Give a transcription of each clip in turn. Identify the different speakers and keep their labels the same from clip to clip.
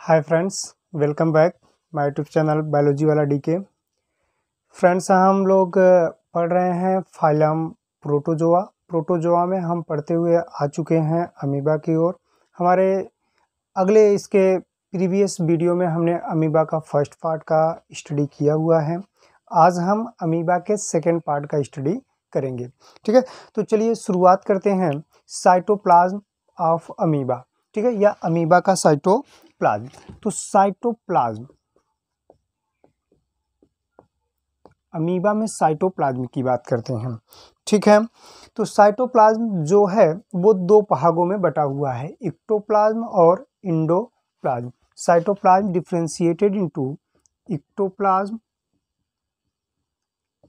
Speaker 1: Hi friends welcome back my YouTube channel biology वाला DK friends हम लोग पढ़ रहे हैं फाइलम प्रोटोजोआ। प्रोटोजोआ में हम पढ़ते हुए आ चुके हैं अमीबा की ओर। हमारे अगले इसके प्रीवियस वीडियो में हमने अमीबा का फ़र्स्ट पार्ट का स्टडी किया हुआ है। आज हम अमीबा के सेकेंड पार्ट का स्टडी करेंगे। ठीक है? तो चलिए शुरुआत करते हैं। Cytoplasm of amoeba. ठीक है? या अमीबा का साइटोप्लाज्म तो साइटोप्लाज्म अमीबा में साइटोप्लाज्म की बात करते हैं ठीक है? तो साइटोप्लाज्म जो है, वो दो भागों में बटा हुआ है इक्टोप्लाज्म और endoplasm cytoplasm differentiated into ectoplasm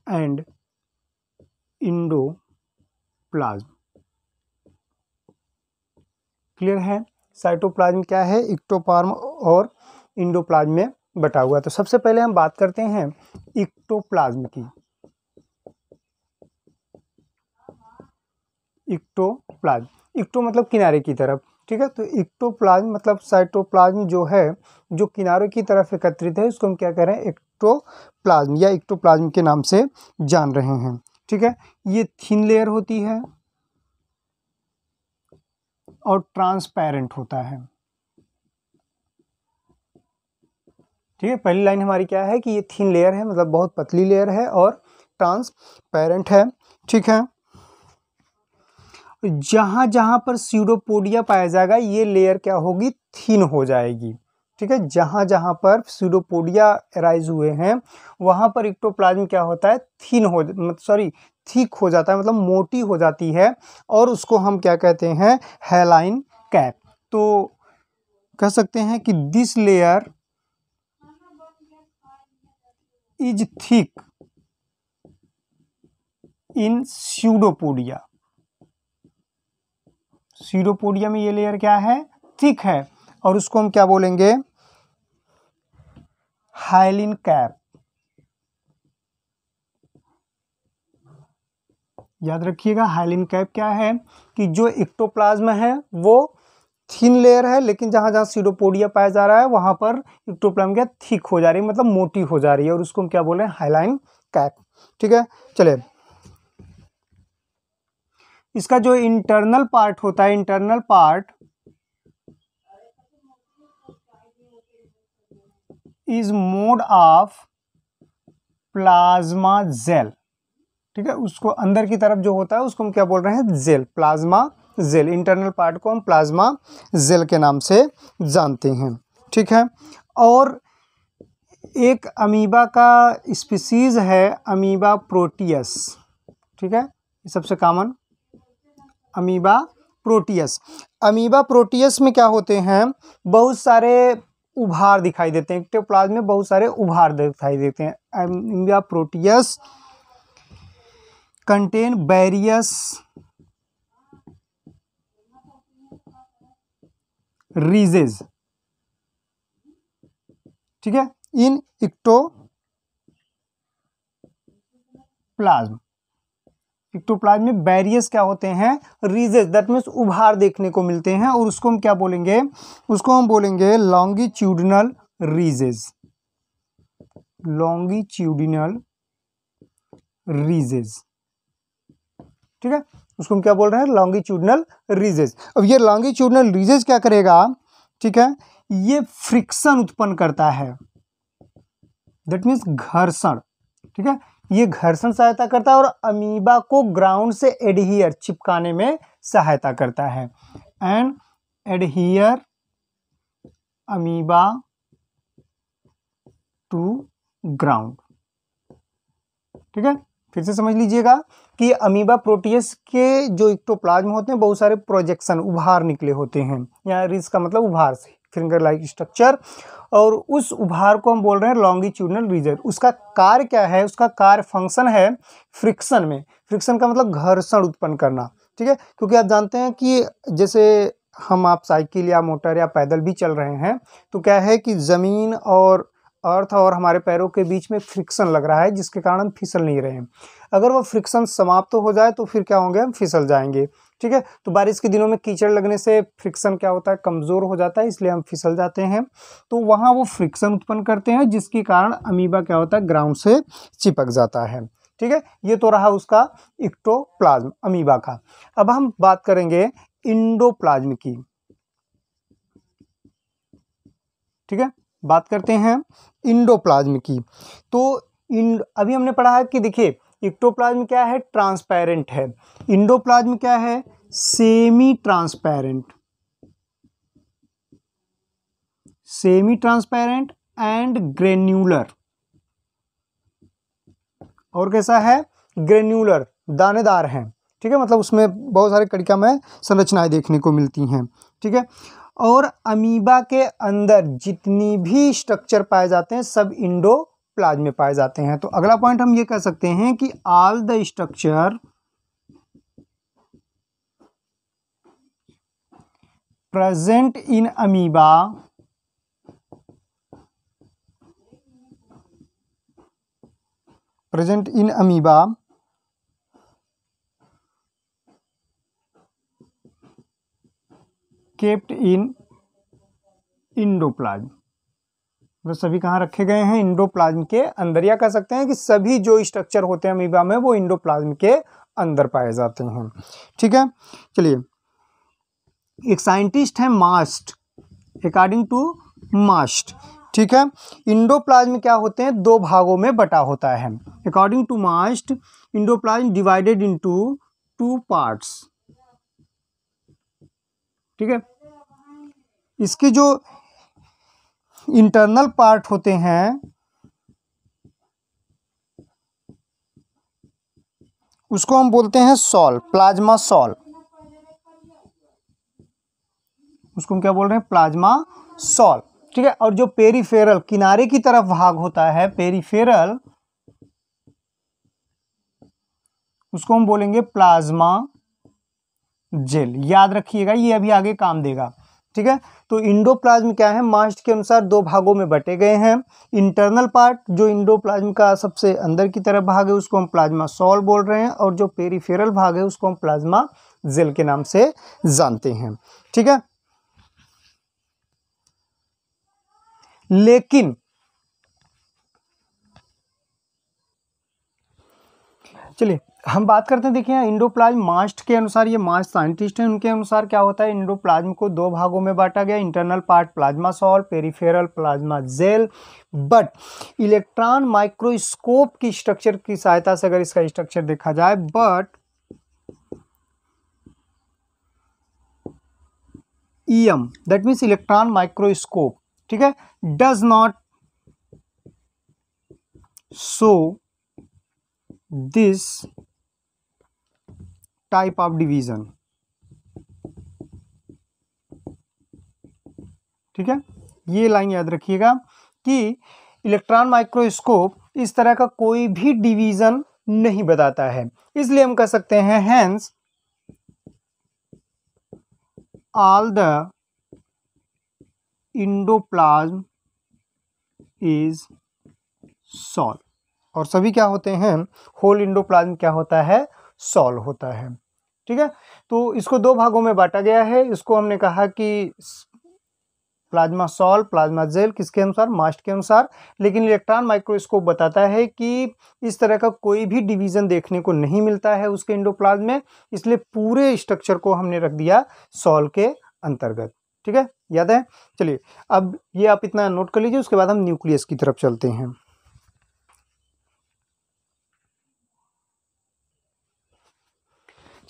Speaker 1: and endoplasm clear है? साइटोप्लाज्म क्या है? इक्टोप्लाज्म और इंडोप्लाज्म में बटा हुआ तो सबसे पहले हम बात करते हैं इक्टोप्लाज्म की। इक्टोप्लाज्म। इक्टो मतलब किनारे की तरफ़, ठीक है? तो इक्टोप्लाज्म मतलब साइटोप्लाज्म जो है, जो किनारों की तरफ़ एकत्रित है, उसको हम क्या कह रहे हैं? इक्टोप्लाज्म या इक्टोप्लाज्म के नाम से जान रहे हैं, ठीक है? ये थिन लेयर होती है और ट्रांसपेरेंट होता है। ठीक है, पहली लाइन हमारी क्या है कि ये थिन लेयर है मतलब बहुत पतली लेयर है और ट्रांसपेरेंट है। ठीक है? जहाँ जहाँ पर सीडोपोडिया पाया जाएगा, ये लेयर क्या होगी? थिन हो जाएगी। ठीक है, जहाँ जहाँ पर सीडोपोडिया राइज हुए हैं, वहाँ पर इक्टोप्लाज्म क्या होता है? थिन हो सॉरी थिक हो जाता है मतलब मोटी हो जाती है और उसको हम क्या कहते हैं, हेलाइन कैप। तो कह सकते हैं कि this layer is thick in pseudopodia pseudopodia में ये लेयर क्या है? थिक है। और उसको हम क्या बोलेंगे? Hyaline cap. याद रखिएगा, हाइलिन कैप क्या है कि जो इक्टोप्लाज्म है, वो थिन लेयर है, लेकिन जहाँ जहाँ सीडोपोडिया पाया जा रहा है, वहाँ पर इक्टोप्लाज्म क्या थिक हो जा रही है मतलब मोटी हो जा रही है, और उसको हम क्या बोल रहे हैं, हाइलाइन कैप। ठीक है चले इसका जो इंटरनल पार्ट होता है, internal part is made of plasma gel. ठीक है, उसको अंदर की तरफ़ जो होता है, उसको हम क्या बोल रहे हैं? Gel plasma gel internal part को हम प्लाज्मा जेल के नाम से जानते हैं, ठीक है? और एक अमीबा का स्पीसीज है अमीबा प्रोटियस ठीक है? सबसे common amoeba proteus amoeba proteus में क्या होते हैं? बहुत सारे उभार दिखाई देते हैं एक्टोप्लाज्म में बहुत सारे उभार दिखाई देते हैं। Amoeba proteus contain various ridges ठीक है? इन इक्टो प्लाज्म इक्टोप्लाज्म में बैरियस क्या होते हैं? रीजेस दैट मीन्स उभार देखने को मिलते हैं और उसको हम क्या बोलेंगे? उसको हम बोलेंगे लॉन्गिट्यूडिनल रीजेस लॉन्गिट्यूडिनल रीजेस ठीक है? उसको हम क्या बोल रहे हैं? लॉन्गिट्यूडनल रीजेज अब ये लॉन्गिट्यूडनल रीजेज क्या करेगा? ठीक है? ये फ्रिक्शन उत्पन्न करता है। दैट मीन्स घर्षण। ठीक है? ये घर्षण सहायता करता है और अमीबा को ग्राउंड से एडहियर चिपकाने में सहायता करता है। And adhere amoeba to ground ठीक है? फिर से समझ लीजिएगा। कि अमीबा प्रोटियस के जो इक्टोप्लाज्म होते हैं, बहुत सारे प्रोजेक्शन उभार निकले होते हैं। या रिस का मतलब उभार से फिंगर लाइक स्ट्रक्चर। और उस उभार को हम बोल रहे हैं लॉन्गिट्यूडनल रीजन उसका कार्य क्या है? उसका कार्य फ़ंक्शन है फ्रिक्शन में। फ्रिक्शन का मतलब घर्षण उत्पन्न करना, ठीक है? क्योंकि आप जानते हैं कि जैसे हम आप साइकिल या मोटर या पैदल भी चल रहे हैं तो क्या है कि ज़मीन और अर्थ और हमारे पैरों के बीच में फ्रिक्शन लग रहा है, जिसके कारण हम फिसल नहीं रहे हैं अगर वो फ्रिक्शन समाप्त तो हो जाए तो फिर क्या होंगे? हम फिसल जाएँगे, ठीक है? तो बारिश के दिनों में कीचड़ लगने से फ्रिक्शन क्या होता है? कमज़ोर हो जाता है, इसलिए हम फिसल जाते हैं। तो वहाँ वो फ्रिक्शन उत्पन्न करते हैं, जिसके कारण अमीबा क्या होता है? ग्राउंड से चिपक जाता है, ठीक है? ये तो रहा उसका इक्टोप्लाज्म अमीबा का। अब हम बात करेंगे इंडोप्लाज्म की, ठीक है? बात करते हैं इंडोप्लाज्म की। तो इंड अभी हमने पढ़ा है कि देखिए, इक्टोप्लाज्म क्या है? ट्रांसपेरेंट है। इंडोप्लाज्म क्या है? Semi transparent semi transparent and granular. और कैसा है? ग्रेन्यूलर, दानेदार है। ठीक है मतलब उसमें बहुत सारे कड़िका में संरचनाएँ देखने को मिलती हैं। ठीक है? और अमीबा के अंदर जितनी भी स्ट्रक्चर पाए जाते हैं, सब इंडो में पाए जाते हैं। तो अगला पॉइंट हम ये कह सकते हैं कि all the structure present in amoeba present in amoeba kept in endoplasm वो सभी कहाँ रखे गए हैं? इंडोप्लाज्म के अंदर। या कह सकते हैं कि सभी जो स्ट्रक्चर होते हैं अमीबा में, वो इंडोप्लाज्म के अंदर पाए जाते हैं। ठीक है? चलिए। एक साइंटिस्ट है मास्ट अकॉर्डिंग टू मास्ट ठीक है? इंडोप्लाज्म क्या होते हैं? दो भागों में बटा होता है। According to Mast endoplasm divided into two parts ठीक है? इसके जो इंटरनल पार्ट होते हैं, उसको हम बोलते हैं सॉल प्लाज्मा सॉल उसको हम क्या बोल रहे हैं? प्लाज्मा सॉल ठीक है? और जो पेरीफेरल किनारे की तरफ़ भाग होता है पेरीफेरल उसको हम बोलेंगे प्लाज्मा जेल याद रखिएगा, ये अभी आगे काम देगा। ठीक है? तो इंडोप्लाज्म क्या है? मास्ट के अनुसार दो भागों में बटे गए हैं। इंटरनल पार्ट, जो इंडोप्लाज्म का सबसे अंदर की तरफ़ भाग है, उसको हम प्लाज्मा सॉल बोल रहे हैं, और जो पेरीफेरल भाग है, उसको हम प्लाज्मा जेल के नाम से जानते हैं। ठीक है? लेकिन चलिए हम बात करते हैं, देखिए इंडोप्लाज्म मास्ट के अनुसार, ये मास्ट साइंटिस्ट हैं, उनके अनुसार क्या होता है? इंडोप्लाज्म को दो भागों में बांटा गया, internal part plasma sol peripheral plasma gel. But electron microscope की स्ट्रक्चर की सहायता से अगर इसका स्ट्रक्चर देखा जाए, but EM that means electron microscope, ठीक है? Does not show this type of division ठीक है? ये लाइन याद रखिएगा कि इलेक्ट्रॉन माइक्रोस्कोप इस तरह का कोई भी डिवीज़न नहीं बताता है। इसलिए हम कह सकते हैं hence all the endoplasm is sol और सभी क्या होते हैं? होल इंडोप्लाज्म क्या होता है? सॉल होता है। ठीक है? तो इसको दो भागों में बांटा गया है। इसको हमने कहा कि प्लाज्मा सॉल प्लाज्मा जेल किसके अनुसार? मास्ट के अनुसार। लेकिन इलेक्ट्रॉन माइक्रोस्कोप बताता है कि इस तरह का कोई भी डिवीज़न देखने को नहीं मिलता है उसके इंडोप्लाज्म में। इसलिए पूरे स्ट्रक्चर को हमने रख दिया सॉल के अंतर्गत। ठीक है? याद है? चलिए, अब ये आप इतना नोट कर लीजिए, उसके बाद हम न्यूक्लियस की तरफ़ चलते हैं।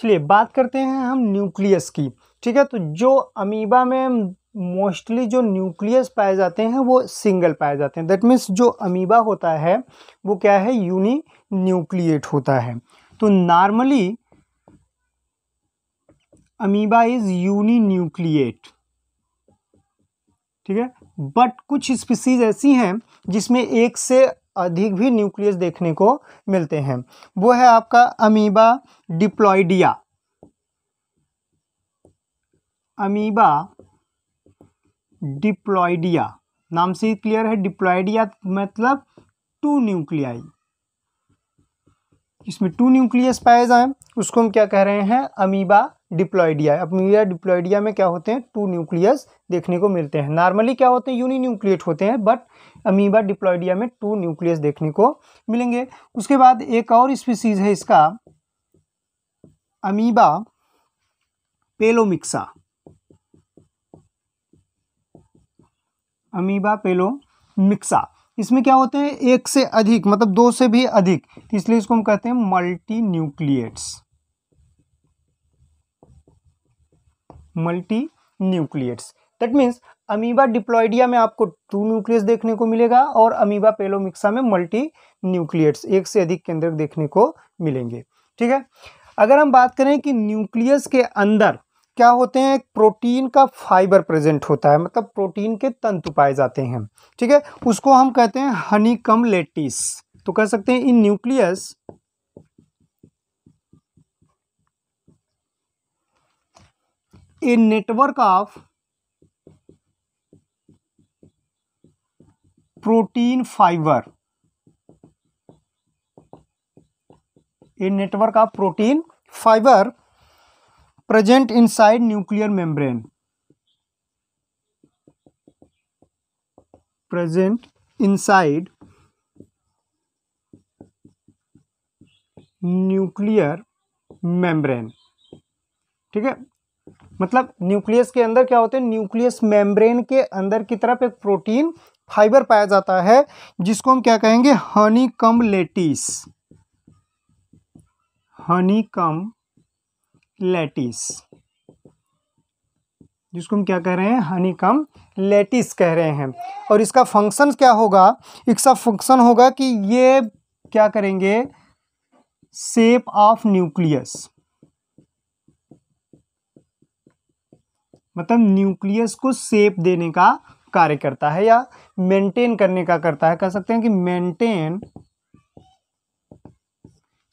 Speaker 1: चलिए बात करते हैं हम न्यूक्लियस की, ठीक है? तो जो अमीबा में मोस्टली जो न्यूक्लियस पाए जाते हैं, वो सिंगल पाए जाते हैं। दैट मीन्स जो अमीबा होता है, वो क्या है? यूनी न्यूक्लिएट होता है। तो normally amoeba is uninucleate ठीक है? बट कुछ स्पीसीज ऐसी हैं जिसमें एक से अधिक भी न्यूक्लियस देखने को मिलते हैं। वो है आपका अमीबा डिप्लॉइडिया अमीबा डिप्लॉइडिया नाम से क्लियर है डिप्लॉइडिया मतलब टू न्यूक्लियाई इसमें टू न्यूक्लियस पाए जाए, उसको हम क्या कह रहे हैं? अमीबा डिप्लॉइडिया अमीबा डिप्लॉइडिया में क्या होते हैं? टू न्यूक्लियस देखने को मिलते हैं। नॉर्मली क्या होते हैं? यूनि न्यूक्लिएट होते हैं बट अमीबा डिप्लॉइडिया में टू न्यूक्लियस देखने को मिलेंगे। उसके बाद एक और स्पीसीज है इसका अमीबा पेलोमिक्सा अमीबा पेलोमिक्सा इसमें क्या होते हैं? एक से अधिक मतलब दो से भी अधिक, इसलिए इसको हम कहते हैं multinucleates multinucleates that means amoeba diploidia में आपको टू न्यूक्लियस देखने को मिलेगा और अमीबा पेलोमिक्सा में मल्टी न्यूक्लियट्स एक से अधिक केंद्रक देखने को मिलेंगे। ठीक है? अगर हम बात करें कि न्यूक्लियस के अंदर क्या होते हैं? प्रोटीन का फाइबर प्रेजेंट होता है मतलब प्रोटीन के तंतु पाए जाते हैं। ठीक है? उसको हम कहते हैं हनी कम लेटिस तो कह सकते हैं in nucleus a network of protein fibre a network of protein fibre present inside nuclear membrane. Present inside nuclear membrane ठीक है? मतलब न्यूक्लियस के अंदर क्या होते हैं? न्यूक्लियस मेम्ब्रेन के अंदर की तरफ़ एक प्रोटीन फाइबर पाया जाता है, जिसको हम क्या कहेंगे? Honeycomb lattice. Honeycomb lattice. जिसको हम क्या कह रहे हैं? हनी कम लेटिस कह रहे हैं। और इसका फ़ंक्शन क्या होगा? इसका फ़ंक्शन होगा कि ये क्या करेंगे? शेप ऑफ़ न्यूक्लियस मतलब न्यूक्लियस को सेप देने का कार्य करता है या मेंटेन करने का करता है, कह सकते हैं कि मेंटेन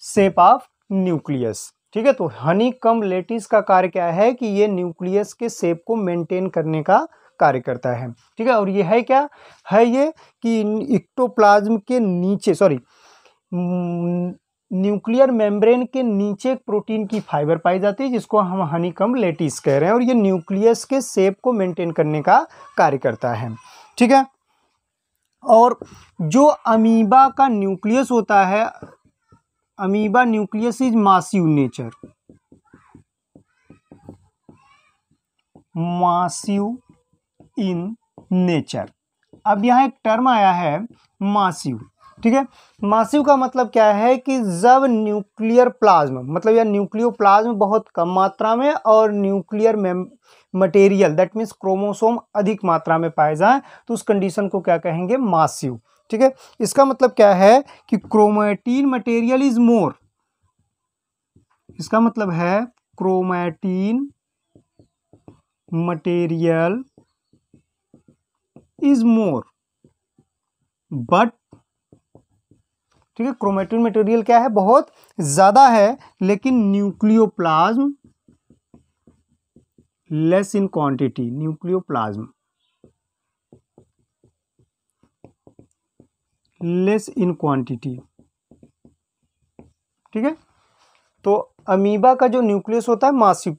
Speaker 1: सेप ऑफ़ न्यूक्लियस। ठीक है तो हनी कम लेटिस का कार्य क्या है कि ये न्यूक्लियस के सेप को मेंटेन करने का कार्य करता है। ठीक है, और ये है क्या? है ये कि इक्टोप्लाज्म के नीचे, सॉरी न्यूक्लियर मेम्ब्रेन के नीचे एक प्रोटीन की फाइबर पाई जाती है, जिसको हम हनी कम लेटिस कह रहे हैं, और ये न्यूक्लियस के शेप को मेंटेन करने का कार्य करता है। ठीक है? और जो अमीबा का न्यूक्लियस होता है, amoeba nucleus is massive nature. Massive in nature. अब यहाँ एक टर्म आया है मासिव ठीक है? मासिव का मतलब क्या है कि जब न्यूक्लियर प्लाज्म मतलब या न्यूक्लियो प्लाज्म बहुत कम मात्रा में और nuclear material that means chromosome अधिक मात्रा में पाए जाए तो उस कंडीशन को क्या कहेंगे? मासिव। ठीक है? इसका मतलब क्या है कि क्रोमैटिन मटेरियल इज़ मोर इसका मतलब है chromatin material is more but ठीक है क्रोमेटिन मटेरियल क्या है? बहुत ज़्यादा है, लेकिन nucleoplasm less in quantity nucleoplasm less in quantity ठीक है? तो अमीबा का जो न्यूक्लियस होता है मासिव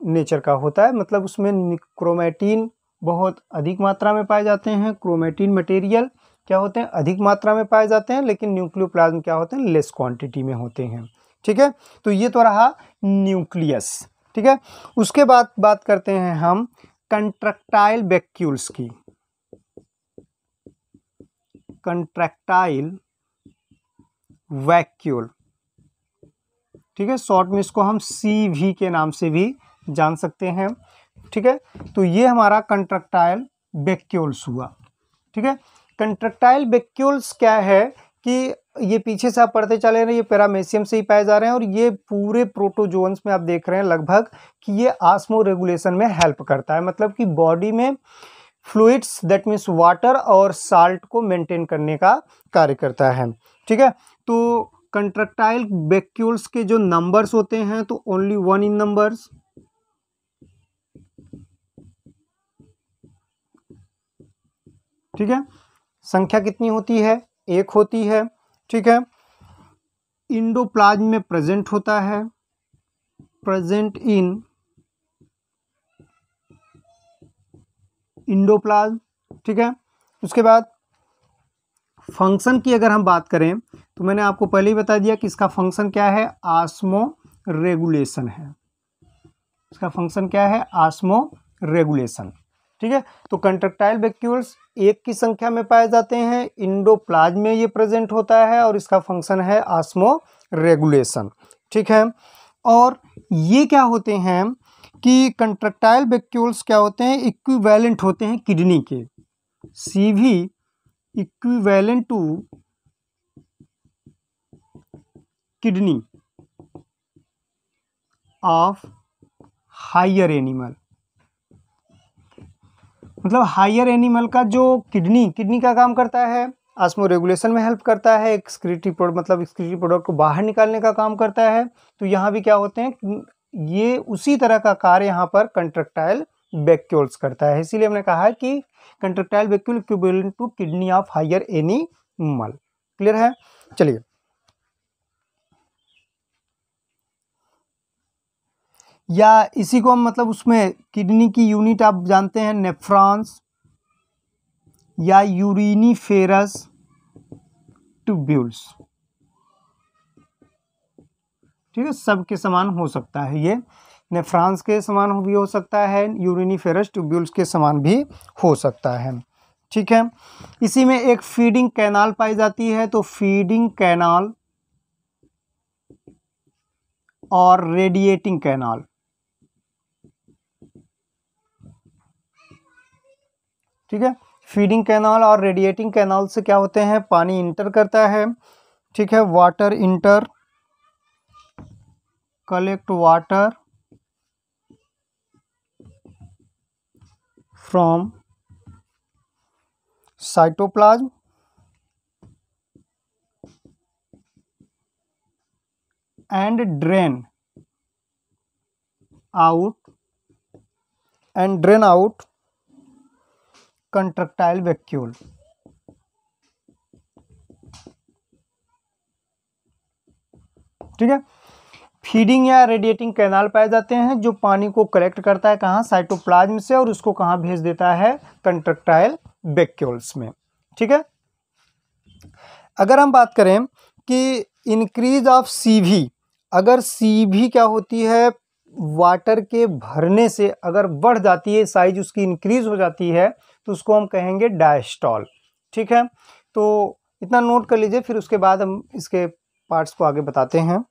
Speaker 1: नेचर का होता है मतलब उसमें क्रोमेटिन बहुत अधिक मात्रा में पाए जाते हैं क्रोमेटिन मटेरियल क्या होते हैं? अधिक मात्रा में पाए जाते हैं, लेकिन न्यूक्लियोप्लाज्म क्या होते हैं? लेस क्वांटिटी में होते हैं। ठीक है? तो ये तो रहा न्यूक्लियस। ठीक है? उसके बाद बात करते हैं हम कंट्रक्टाइल वैक्यूल्स की। Contractile vacuole. ठीक है? शॉर्ट में इसको हम सी वी के नाम से भी जान सकते हैं। ठीक है? तो ये हमारा कंट्रक्टाइल वैक्यूल्स हुआ। ठीक है? कंट्रक्टाइल वैक्यूल्स क्या है कि ये पीछे से आप पढ़ते चले रहे ये पैरामेशियम से ही पाए जा रहे हैं और ये पूरे प्रोटोजोन्स में आप देख रहे हैं लगभग कि ये आसमो रेगुलेशन में हेल्प करता है। मतलब कि बॉडी में फ्लूइड्स, दैट मीन्स वाटर और साल्ट को मेंटेन करने का कार्य करता है। ठीक है? तो कंट्रक्टाइल वैक्यूल्स के जो नंबर्स होते हैं तो ओनली वन इन नंबर्स। ठीक है? संख्या कितनी होती है? एक होती है। ठीक है? इंडोप्लाज में प्रेजेंट होता है। Present in endoplasm. ठीक है? उसके बाद फ़ंक्शन की अगर हम बात करें तो मैंने आपको पहले ही बता दिया कि इसका फ़ंक्शन क्या है? आसमो रेगुलेशन है। इसका फ़ंक्शन क्या है? आसमो रेगुलेशन ठीक है? तो कंट्रक्टाइल वेक्यूल्स एक की संख्या में पाए जाते हैं। इंडोप्लाज्म में ये प्रेजेंट होता है और इसका फ़ंक्शन है आस्मो रेगुलेशन ठीक है? और ये क्या होते हैं कि कंट्रक्टाइल वैक्यूल्स क्या होते हैं? इक्विवेलेंट होते हैं किडनी के। C V equivalent to kidney of higher animal. मतलब हायर एनिमल का जो किडनी किडनी का काम करता है आस्मो रेगुलेशन में हेल्प करता है एक्सक्रीटिव प्रोडक्ट मतलब एक्सक्रीटिव प्रोडक्ट को बाहर निकालने का काम करता है। तो यहाँ भी क्या होते हैं ये उसी तरह का कार्य यहाँ पर कंट्रक्टाइल वैक्यूल्स करता है। इसीलिए हमने कहा है कि contractile vacuole equivalent to kidney of higher animal clear है? चलिए या इसी को हम मतलब उसमें किडनी की यूनिट आप जानते हैं, नेफ्रॉन्स या यूरिनीफेरस ट्यूब्यूल्स। ठीक है सब के समान हो सकता है ये। नेफ्रांस के समान भी हो सकता है, यूरिनीफेरस ट्यूब्यूल्स के समान भी हो सकता है। ठीक है, इसी में एक फीडिंग कैनाल पाई जाती है तो फीडिंग कैनाल और रेडिएटिंग कैनाल। ठीक है? फीडिंग कैनाल और रेडिएटिंग कैनाल से क्या होते हैं? पानी इंटर करता है। ठीक है? Water enter collect water from cytoplasm and drain out and drain out contractile vacuole. ठीक है? फीडिंग या रेडिएटिंग कैनाल पाए जाते हैं जो पानी को कलेक्ट करता है कहाँ? साइटोप्लाज्म से और उसको कहाँ भेज देता है? कंट्रक्टाइल वैक्यूल्स में। ठीक है? अगर हम बात करें कि इंक्रीज ऑफ़ सीवी अगर सीवी क्या होती है? वाटर के भरने से अगर बढ़ जाती है साइज़ उसकी इंक्रीज हो जाती है तो उसको हम कहेंगे डायस्टॉल ठीक है? तो इतना नोट कर लीजिए, फिर उसके बाद हम इसके पार्ट्स को आगे बताते हैं।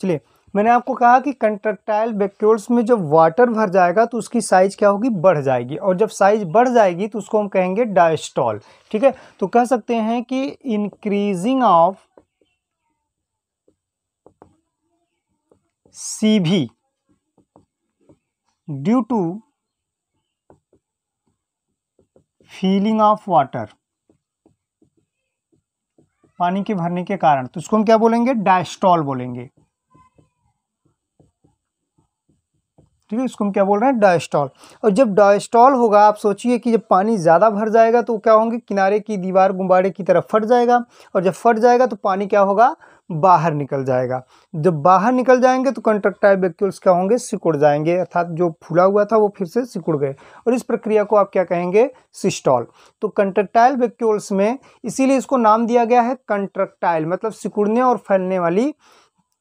Speaker 1: चलिए, मैंने आपको कहा कि कंट्रक्टाइल वैक्यूल्स में जब वाटर भर जाएगा तो उसकी साइज़ क्या होगी? बढ़ जाएगी। और जब साइज़ बढ़ जाएगी तो उसको हम कहेंगे डायस्टॉल ठीक है? तो कह सकते हैं कि increasing of C due to filling of water पानी के भरने के कारण। तो उसको हम क्या बोलेंगे? डायस्टॉल बोलेंगे। ठीक है? इसको हम क्या बोल रहे हैं? डायस्टॉल और जब डायस्टॉल होगा, आप सोचिए कि जब पानी ज़्यादा भर जाएगा तो क्या होंगे? किनारे की दीवार गुब्बारे की तरफ़ फट जाएगा। और जब फट जाएगा तो पानी क्या होगा? बाहर निकल जाएगा। जब बाहर निकल जाएँगे तो कंट्रक्टाइल वैक्यूल्स क्या होंगे? सिकुड़ जाएँगे। अर्थात जो फूला हुआ था वो फिर से सिकुड़ गए। और इस प्रक्रिया को आप क्या कहेंगे? सिस्टॉल तो कंट्रक्टाइल वैक्यूल्स में इसीलिए इसको नाम दिया गया है कंट्रक्टाइल मतलब सिकुड़ने और फैलने वाली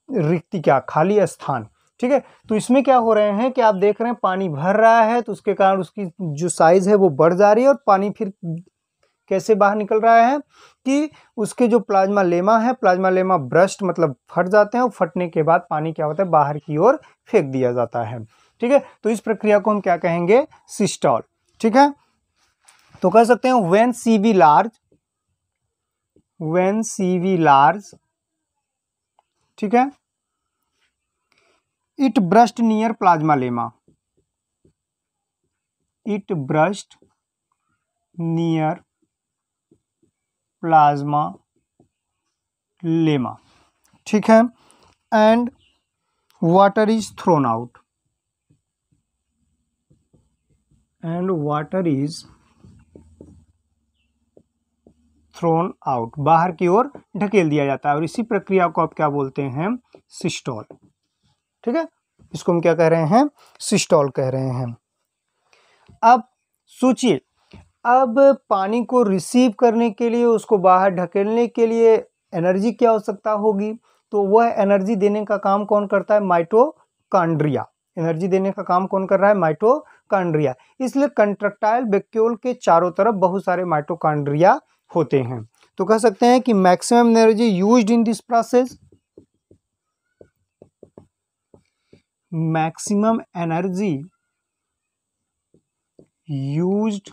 Speaker 1: रिक्ति क्या? खाली स्थान। ठीक है? तो इसमें क्या हो रहे हैं कि आप देख रहे हैं, पानी भर रहा है तो उसके कारण उसकी जो साइज़ है वो बढ़ जा रही है और पानी फिर कैसे बाहर निकल रहा है कि उसके जो प्लाज्मा लेमा है, प्लाज्मा लेमा ब्रस्ट मतलब फट जाते हैं और फटने के बाद पानी क्या होता है, बाहर की ओर फेंक दिया जाता है। ठीक है? तो इस प्रक्रिया को हम क्या कहेंगे? सिस्टॉल। ठीक है? तो कह सकते हैं when C V large when C V large ठीक है? It burst near plasmalemma it burst near plasmalemma. ठीक है? And water is thrown out and water is thrown out बाहर की ओर ढकेल दिया जाता है। और इसी प्रक्रिया को आप क्या बोलते हैं? सिस्टोल ठीक है? इसको हम क्या कह रहे हैं? सिस्टॉल कह रहे हैं। अब सोचिए अब पानी को रिसीव करने के लिए, उसको बाहर ढकेलने के लिए एनर्जी की आवश्यकता होगी। तो वह एनर्जी देने का काम कौन करता है? माइटोकांड्रिया एनर्जी देने का काम कौन कर रहा है? माइटोकांड्रिया इसलिए कंट्रक्टाइल वैक्यूल के चारों तरफ़ बहुत सारे माइटोकांड्रिया होते हैं। तो कह सकते हैं कि maximum energy used in this process maximum energy used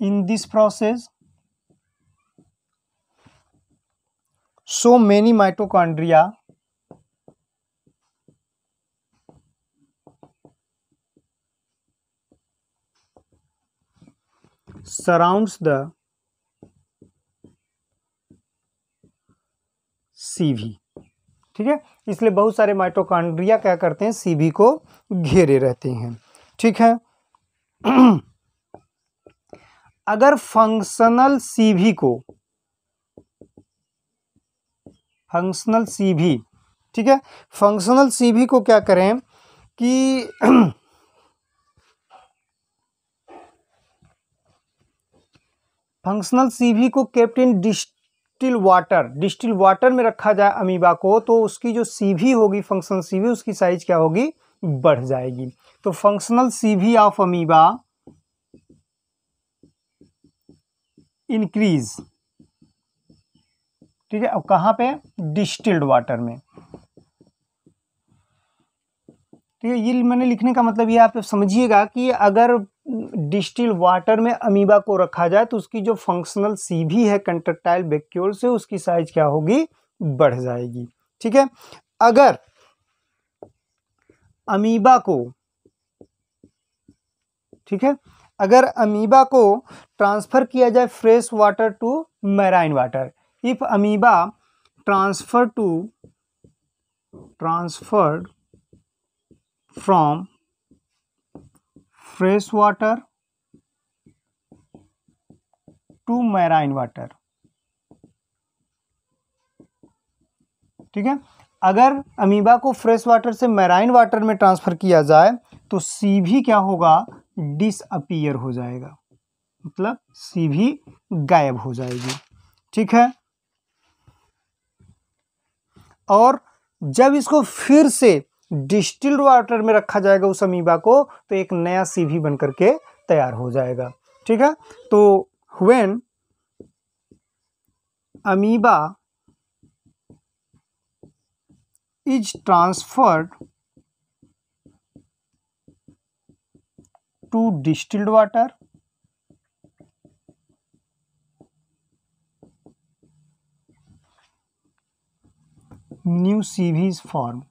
Speaker 1: in this process so many mitochondria surrounds the CV ठीक है इसलिए बहुत सारे माइटोकॉन्ड्रिया क्या करते हैं सीवी को घेरे रहते हैं ठीक है अगर फंक्शनल सीवी को फंक्शनल सीवी ठीक है? फंक्शनल सीवी को क्या करें कि फंक्शनल सीवी को kept in distil water distil water में रखा जाए अमीबा को तो उसकी जो सीवी होगी फंक्शनल सीवी उसकी साइज़ क्या होगी? बढ़ जाएगी। तो functional CV of amoeba increase ठीक है, अब कहाँ पे डिस्टिल्ड वाटर में। ठीक है ये मैंने लिखने का मतलब ये आप समझिएगा कि अगर डिस्टिल वाटर में अमीबा को रखा जाए तो उसकी जो फंक्शनल सीवी है कंट्रक्टाइल वैक्यूल से, उसकी साइज़ क्या होगी? बढ़ जाएगी। ठीक है? अगर अमीबा को, ठीक है अगर अमीबा को ट्रांसफ़र किया जाए fresh water to marine water. If amoeba transfer to, transferred from fresh water to marine water. ठीक है? अगर अमीबा को फ्रेश वाटर से मैराइन वाटर में ट्रांसफ़र किया जाए तो सी भी क्या होगा? डिसअपियर हो जाएगा। मतलब सी भी गायब हो जाएगी। ठीक है? और जब इसको फिर से डिस्टिल्ड वाटर में रखा जाएगा उस अमीबा को तो एक नया सी भी बन करके तैयार हो जाएगा। ठीक है? तो when amoeba is transferred to distilled water new CV is formed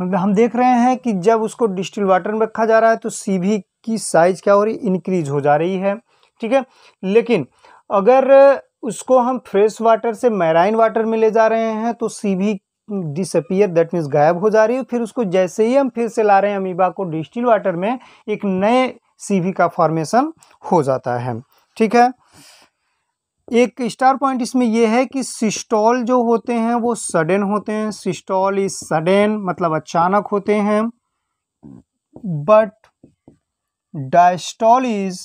Speaker 1: मतलब हम देख रहे हैं कि जब उसको डिस्टिल वाटर में रखा जा रहा है तो सीवी की साइज़ क्या हो रही इंक्रीज हो जा रही है। ठीक है? लेकिन अगर उसको हम फ्रेश वाटर से मैराइन वाटर में ले जा रहे हैं तो सी भी डिसअपियर दैट मीन्स गायब हो जा रही है। फिर उसको जैसे ही हम फिर से ला रहे हैं अमीबा को डिस्टिल वाटर में, एक नए सीवी का फॉर्मेशन हो जाता है। ठीक है? एक स्टार पॉइंट इसमें यह है कि सिस्टॉल जो होते हैं, वो सडन होते हैं। सिस्टॉल इज़ सडन मतलब अचानक होते हैं। बट डायस्टॉल इज़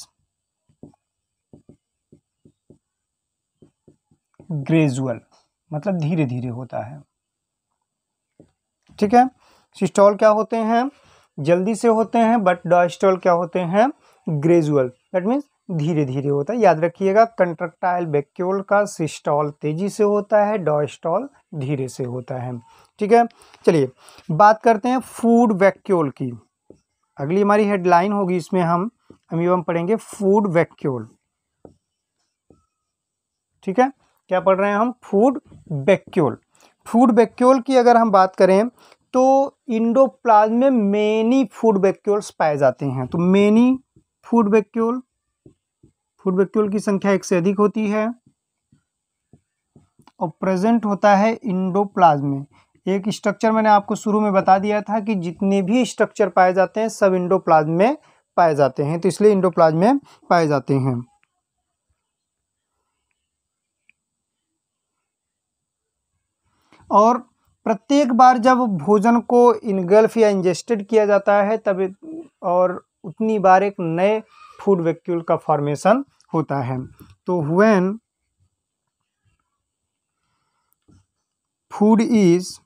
Speaker 1: ग्रेजुअल मतलब धीरे धीरे होता है। ठीक है? सिस्टॉल क्या होते हैं? जल्दी से होते हैं बट डायस्टॉल क्या होते हैं? ग्रेजुअल दैट मीन्स धीरे धीरे होता है। याद रखिएगा कंट्रक्टाइल वैक्यूल का सिस्टॉल तेज़ी से होता है डॉस्टॉल धीरे से होता है। ठीक है? चलिए, बात करते हैं फ़ूड वैक्यूल की। अगली हमारी हेडलाइन होगी, इसमें हम अमीबा पढ़ेंगे फ़ूड वैक्यूल ठीक है? क्या पढ़ रहे हैं हम? फ़ूड बैक्यूल फ़ूड बैक्यूल की अगर हम बात करें तो इंडोप्लाज्म में मेनी फ़ूड बैक्यूल्स पाए जाते हैं। तो many food vacuole food vacuole की संख्या एक से अधिक होती है और प्रेजेंट होता है इंडोप्लाज्म में। एक स्ट्रक्चर मैंने आपको शुरू में बता दिया था कि जितने भी स्ट्रक्चर पाए जाते हैं, सब इंडोप्लाज्म में पाए जाते हैं। तो इसलिए इंडोप्लाज्म में पाए जाते हैं। और प्रत्येक बार जब भोजन को इनगल्फ या इंजेस्टेड किया जाता है, तब और उतनी बार एक नए फ़ूड वैक्यूल का फॉर्मेशन होता है। तो when food is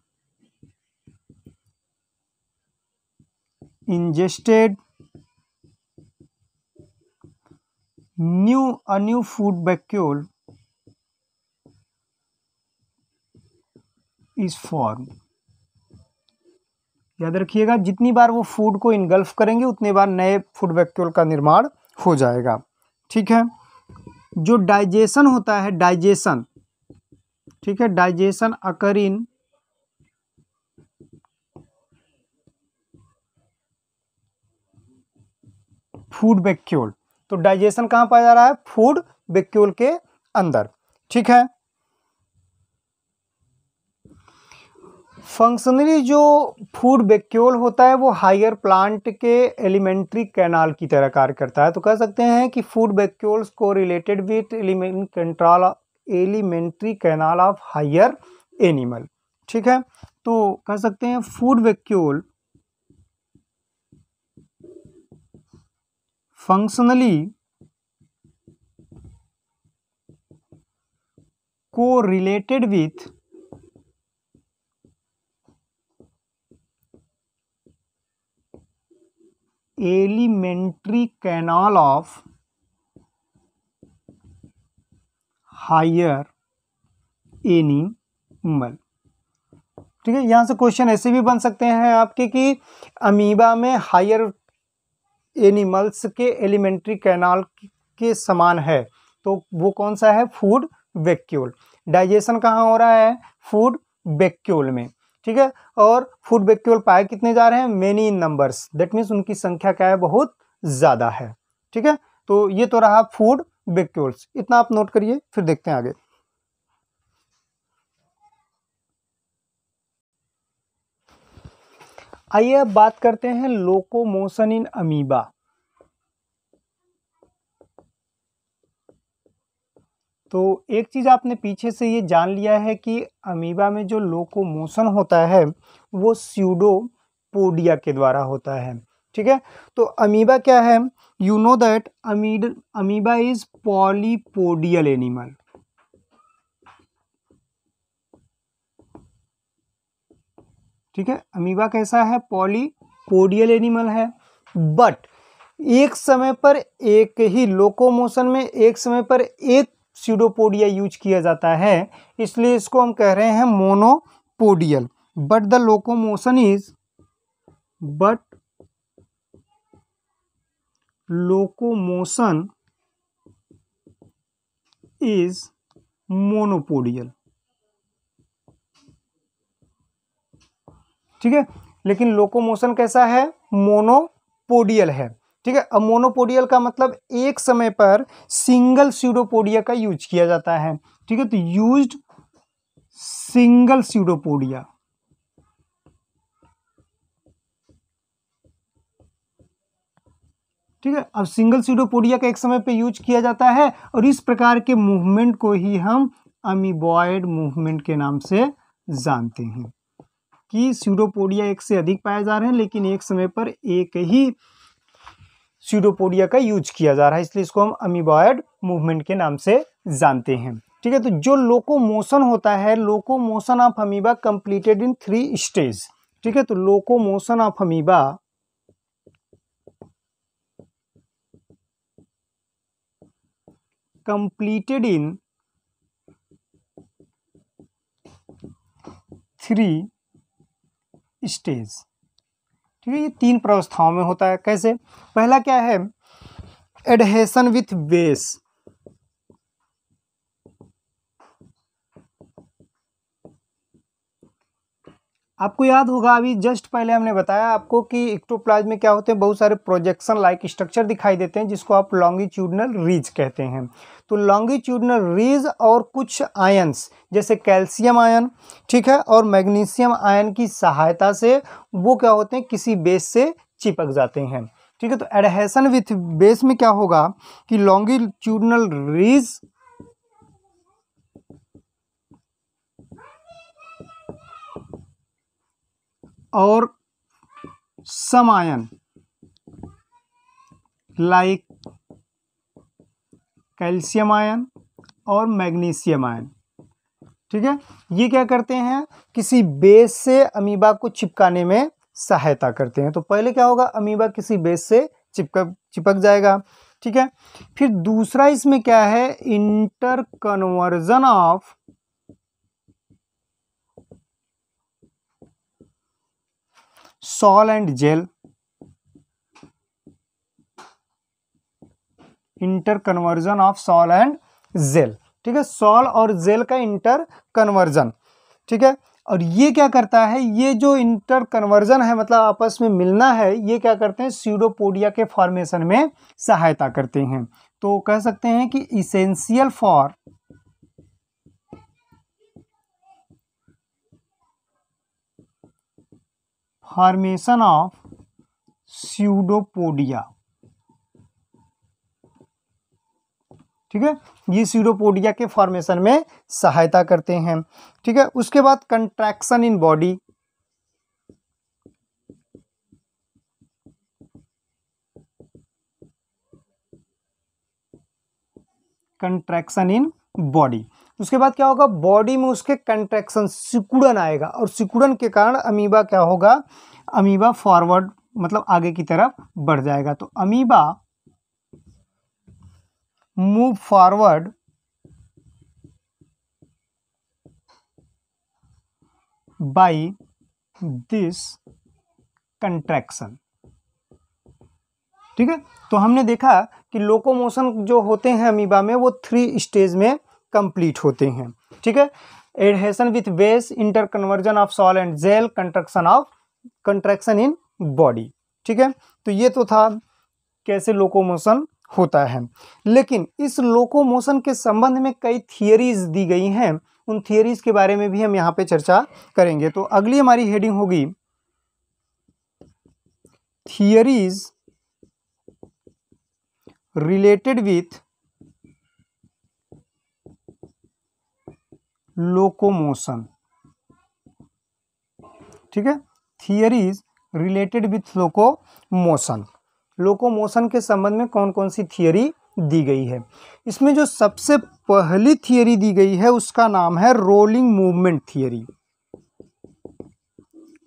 Speaker 1: ingested, new, a new food vacuole is formed याद रखिएगा, जितनी बार वो फ़ूड को इनगल्फ करेंगे, उतनी बार नए फ़ूड वैक्यूल का निर्माण हो जाएगा। ठीक है? जो डाइजेशन होता है डाइजेशन ठीक है? Digestion occur in food vacuole तो डाइजेशन कहाँ पाया जा रहा है? फ़ूड वैक्यूल के अंदर। ठीक है? फंक्शनली जो फ़ूड वैक्यूल होता है, वो हायर प्लांट के एलिमेंट्री कैनाल की तरह कार्य करता है। तो कह सकते हैं कि फ़ूड वैक्यूल्स को related with element control alimentary canal of higher animal ठीक है? तो कह सकते हैं फ़ूड वैक्यूल को related with elementary canal of higher animal ठीक है, यहाँ से क्वेश्चन ऐसे भी बन सकते हैं आपके कि अमीबा में हायर एनिमल्स के एलिमेंट्री कैनाल के समान है तो वो कौन सा है? Food vacuole. डाइजेशन कहाँ हो रहा है? फ़ूड वैक्यूल में। ठीक है? और फ़ूड वैक्यूल पाए कितने जा रहे हैं? Many in numbers that means उनकी संख्या क्या है? बहुत ज़्यादा है। ठीक है? तो ये तो रहा फ़ूड वैक्यूल्स इतना आप नोट करिए, फिर देखते हैं आगे। आइए अब बात करते हैं लोकोमोशन इन अमीबा तो एक चीज़ आपने पीछे से ये जान लिया है कि अमीबा में जो लोकोमोशन होता है, वो स्यूडोपोडिया के द्वारा होता है, ठीक है? तो अमीबा क्या है? यू नो दैट अमीड, अमीबा इज़ पॉलीपोडियल एनिमल ठीक है? अमीबा कैसा है? पॉलीपोडियल एनिमल है। बट एक समय पर एक ही लोकोमोशन में, एक समय पर एक सीडोपोडिया यूज़ किया जाता है, इसलिए इसको हम कह रहे हैं monopodial but the locomotion is but locomotion is monopodial ठीक है? लेकिन लोकोमोशन कैसा है? मोनोपोडियल है। ठीक है? अब मोनोपोडियल का मतलब एक समय पर सिंगल सीडोपोडिया का यूज़ किया जाता है। ठीक है? तो यूज्ड सिंगल सीडोपोडिया ठीक है? अब सिंगल सीडोपोडिया का एक समय पे यूज़ किया जाता है और इस प्रकार के मूवमेंट को ही हम अमीबॉयड मूवमेंट के नाम से जानते हैं कि सीडोपोडिया एक से अधिक पाए जा रहे हैं, लेकिन एक समय पर एक ही सीडोपोडिया का यूज़ किया जा रहा है, इसलिए इसको हम अमीबॉयड मूवमेंट के नाम से जानते हैं। ठीक है तो जो लोकोमोशन होता है locomotion of amoeba completed in three stage ठीक है तो locomotion of amoeba completed in three stage ठीक है ये तीन प्रवस्थाओं में होता है। कैसे? पहला क्या है? एडहेसन विथ बेस आपको याद होगा, अभी जस्ट पहले हमने बताया आपको कि इक्टोप्लाज्म में क्या होते हैं, बहुत सारे प्रोजेक्शन लाइक स्ट्रक्चर दिखाई देते हैं, जिसको आप लॉन्गिट्यूडनल रीज कहते हैं। तो लॉन्गिट्यूडनल रीज और कुछ आयंस जैसे कैल्शियम आयन ठीक है, और मैग्नीशियम आयन की सहायता से वो क्या होते हैं, किसी बेस से चिपक जाते हैं। ठीक है तो एडहेसन विथ बेस में क्या होगा कि लॉन्गिट्यूडनल रीज और समायन। लाइक कैल्शियम आयन और मैग्नीशियम आयन ठीक है? ये क्या करते हैं? किसी बेस से अमीबा को चिपकाने में सहायता करते हैं। तो पहले क्या होगा? अमीबा किसी बेस से चिपक चिपक जाएगा। ठीक है? फिर दूसरा इसमें क्या है? Interconversion of sol and gel interconversion of sol and gel. ठीक है, सॉल और जेल का इंटर कन्वर्जन ठीक है, और ये क्या करता है, ये जो इंटर कन्वर्जन है मतलब आपस में मिलना है, ये क्या करते हैं सीडोपोडिया के फॉर्मेशन में सहायता करते हैं। तो कह सकते हैं कि essential for formation of pseudopodia ठीक है? ये सीरोपोडिया के फॉर्मेशन में सहायता करते हैं। ठीक है? उसके बाद contraction in body contraction in body उसके बाद क्या होगा? बॉडी में उसके कंट्रैक्शन सिकुड़न आएगा और सिकुड़न के कारण अमीबा क्या होगा? अमीबा फॉरवर्ड मतलब आगे की तरफ़ बढ़ जाएगा। तो amoeba move forward by this contraction ठीक है? तो हमने देखा कि लोकोमोशन जो होते हैं अमीबा में, वो थ्री स्टेज में कंप्लीट होते हैं। ठीक है? Adhesion with base interconversion of sol and gel contraction of contraction in body ठीक है? तो ये तो था कैसे लोकोमोशन होता है। लेकिन इस लोकोमोशन के संबंध में कई थियरीज दी गई हैं। उन थियरीज के बारे में भी हम यहाँ पे चर्चा करेंगे। तो अगली हमारी हेडिंग होगी थियरीज रिलेटेड विथ लोकोमोशन ठीक है? Theories related with locomotion locomotion के संबंध में कौन कौन सी थियरी दी गई है? इसमें जो सबसे पहली थियरी दी गई है, उसका नाम है rolling movement theory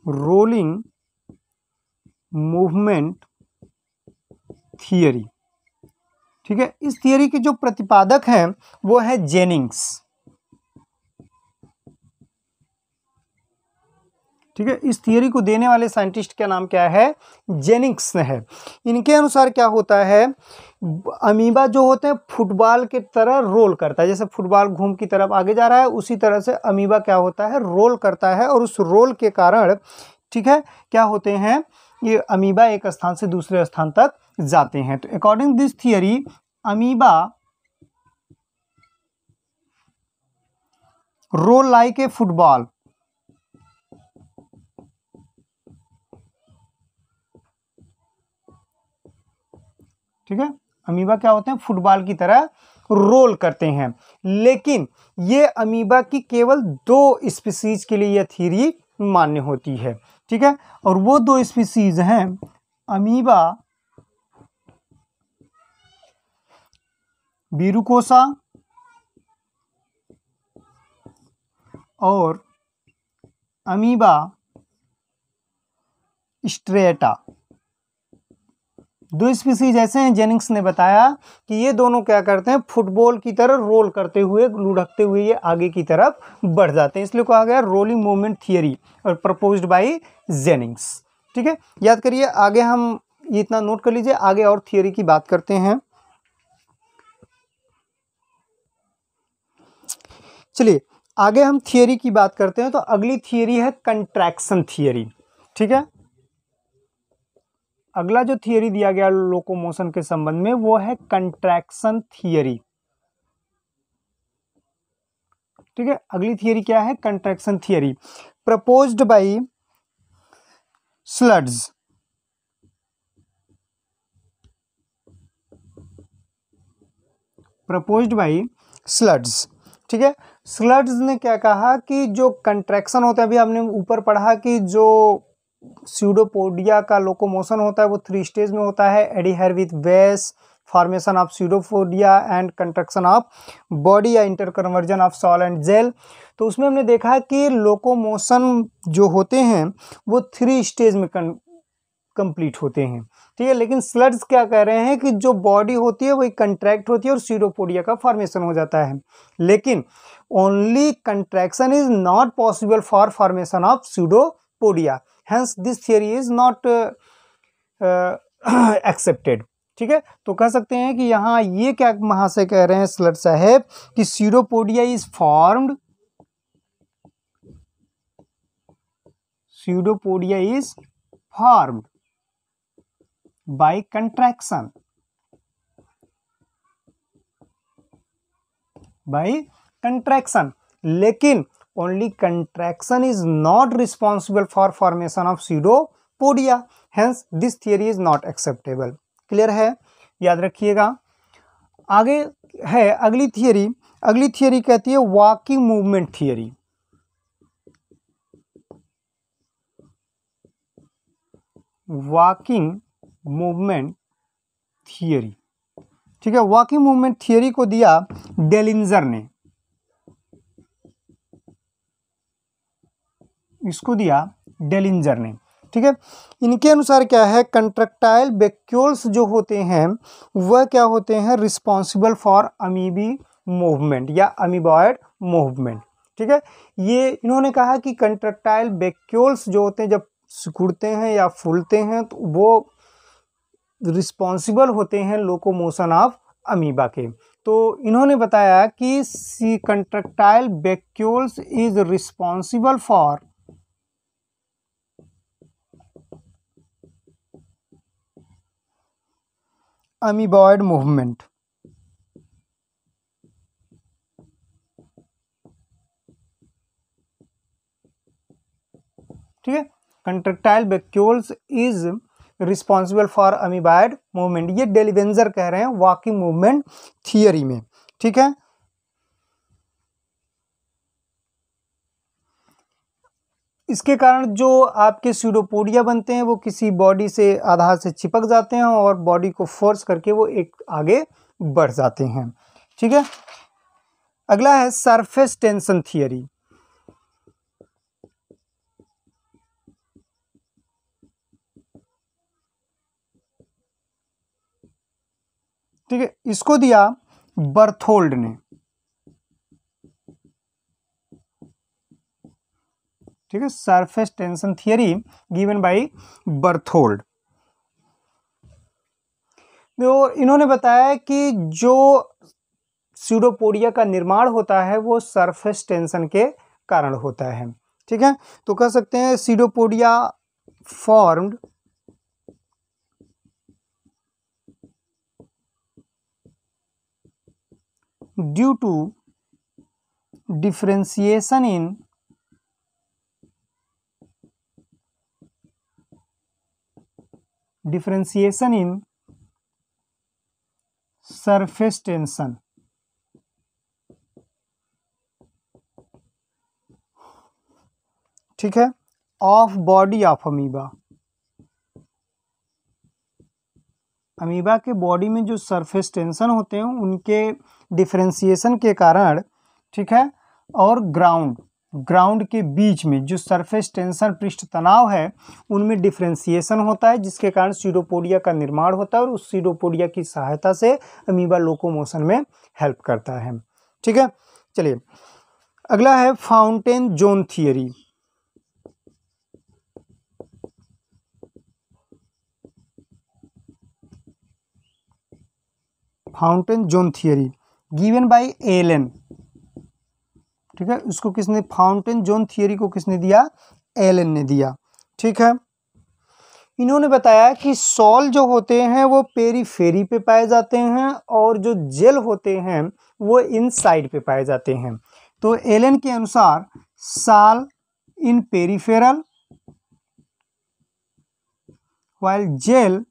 Speaker 1: rolling movement theory ठीक है? इस थियरी के जो प्रतिपादक हैं, वो है जेनिंग्स ठीक है? इस थियरी को देने वाले साइंटिस्ट का नाम क्या है? जेनिक्स है। इनके अनुसार क्या होता है? अमीबा जो होते हैं फुटबॉल की तरह रोल करता है। जैसे फुटबॉल घूम की तरफ़ आगे जा रहा है, उसी तरह से अमीबा क्या होता है? रोल करता है और उस रोल के कारण, ठीक है, क्या होते हैं? ये अमीबा एक स्थान से दूसरे स्थान तक जाते हैं। तो according this theory amoeba roll like a football ठीक है? अमीबा क्या होते हैं? फुटबॉल की तरह रोल करते हैं। लेकिन ये अमीबा की केवल दो स्पीसीज के लिए यह थीरी मान्य होती है। ठीक है? और वो दो स्पीसीज हैं अमीबा, बीरुकोसा और अमीबा स्ट्रेटा। दो स्पीसीज ऐसे हैं जेनिंग्स ने बताया कि ये दोनों क्या करते हैं फुटबॉल की तरह रोल करते हुए लुढ़कते हुए ये आगे की तरफ़ बढ़ जाते हैं। इसलिए कहा गया रोलिंग मूवमेंट थियरी और प्रपोज्ड बाय जेनिंग्स ठीक है? याद करिए, आगे हम ये इतना नोट कर लीजिए, आगे और थियरी की बात करते हैं। चलिए, आगे हम थियरी की बात करते हैं तो अगली थियरी है कंट्रैक्शन थियरी ठीक है? अगला जो थियरी दिया गया लोकोमोशन के संबंध में, वो है कंट्रैक्शन थियरी ठीक है, अगली थियरी क्या है? कंट्रैक्शन थियरी प्रपोज्ड बाय स्लड्स प्रपोज्ड बाय स्लड्स ठीक है स्लड्स ने क्या कहा कि जो कंट्रैक्शन होता है, अभी हमने ऊपर पढ़ा कि जो सीडोपोडिया का लोकोमोशन होता है, वो थ्री स्टेज में होता है adhere with base formation of pseudopodia and contraction of body या interconversion of sol and gel तो उसमें हमने देखा कि लोकोमोशन जो होते हैं, वो थ्री स्टेज में कंप्लीट होते हैं। ठीक है, लेकिन स्लड्स क्या कह रहे हैं कि जो बॉडी होती है वही कंट्रैक्ट होती है और सीडोपोडिया का फॉर्मेशन हो जाता है। लेकिन only contraction is not possible for formation of pseudopodia hence this theory is not accepted ठीक है? तो कह सकते हैं कि यहाँ ये क्या वहाँ से कह रहे हैं स्लड साहेब, कि pseudopodia is formed pseudopodia is formed by contraction. By contraction. लेकिन only contraction is not responsible for formation of pseudopodia hence this theory is not acceptable clear है याद रखिएगा आगे है अगली थियरी अगली थियरी कहती है walking movement theory walking movement theory ठीक है वॉकिंग मूवमेंट थियरी को दिया डेलिंजर ने इसको दिया डेलिंजर ने, ठीक है? इनके अनुसार क्या है? कंट्रक्टाइल बेक्यूल्स जो होते हैं, वह क्या होते हैं? रिस्पॉन्सिबल फॉर अमीबी मूवमेंट या अमीबॉयड मूवमेंट ठीक है? ये इन्होंने कहा कि कंट्रक्टाइल बेक्यूल्स जो होते हैं, जब सिकुड़ते हैं या फूलते हैं तो वो रिस्पॉन्सिबल होते हैं लोकोमोशन ऑफ़ अमीबा के। तो इन्होंने बताया कि C contractile vacuoles is responsible for amoeboid movement. ठीक है? Contractile vacuoles is responsible for amoeboid movement ये डेलीवेंजर कह रहे हैं वॉकिंग मूवमेंट थियरी में। ठीक है? इसके कारण जो आपके सीडोपोडिया बनते हैं, वो किसी बॉडी से आधार से चिपक जाते हैं और बॉडी को फोर्स करके वो एक आगे बढ़ जाते हैं। ठीक है? अगला है सरफेस टेंशन थियरी ठीक है? इसको दिया बर्थोल्ड ने। ठीक है surface tension theory given by Berthold तो इन्होंने बताया कि जो सीडोपोडिया का निर्माण होता है, वो सरफेस टेंशन के कारण होता है। ठीक है तो कह सकते हैं pseudopodia formed due to differentiation in differentiation in surface tension. ठीक है? Of body of amoeba amoeba के बॉडी में जो सरफेस टेंशन होते हैं, उनके डिफ्रेंसिएशन के कारण, ठीक है? और ग्राउंड ग्राउंड के बीच में जो सरफेस टेंशन पृष्ठ तनाव है, उनमें डिफ्रेंसिएशन होता है, जिसके कारण सीडोपोडिया का निर्माण होता है और उस सीडोपोडिया की सहायता से अमीबा लोकोमोशन में हेल्प करता है। ठीक है? चलिए, अगला है fountain zone theory fountain zone theory given by Allen ठीक है? उसको किसने फाउंटेन जोन थियोरी को किसने दिया? एलन ने दिया। ठीक है? इन्होंने बताया कि सॉल जो होते हैं, वो पेरीफेरी पे पाए जाते हैं और जो जेल होते हैं, वो इन साइड पे पाए जाते हैं। तो एलन के अनुसार sol in peripheral while gel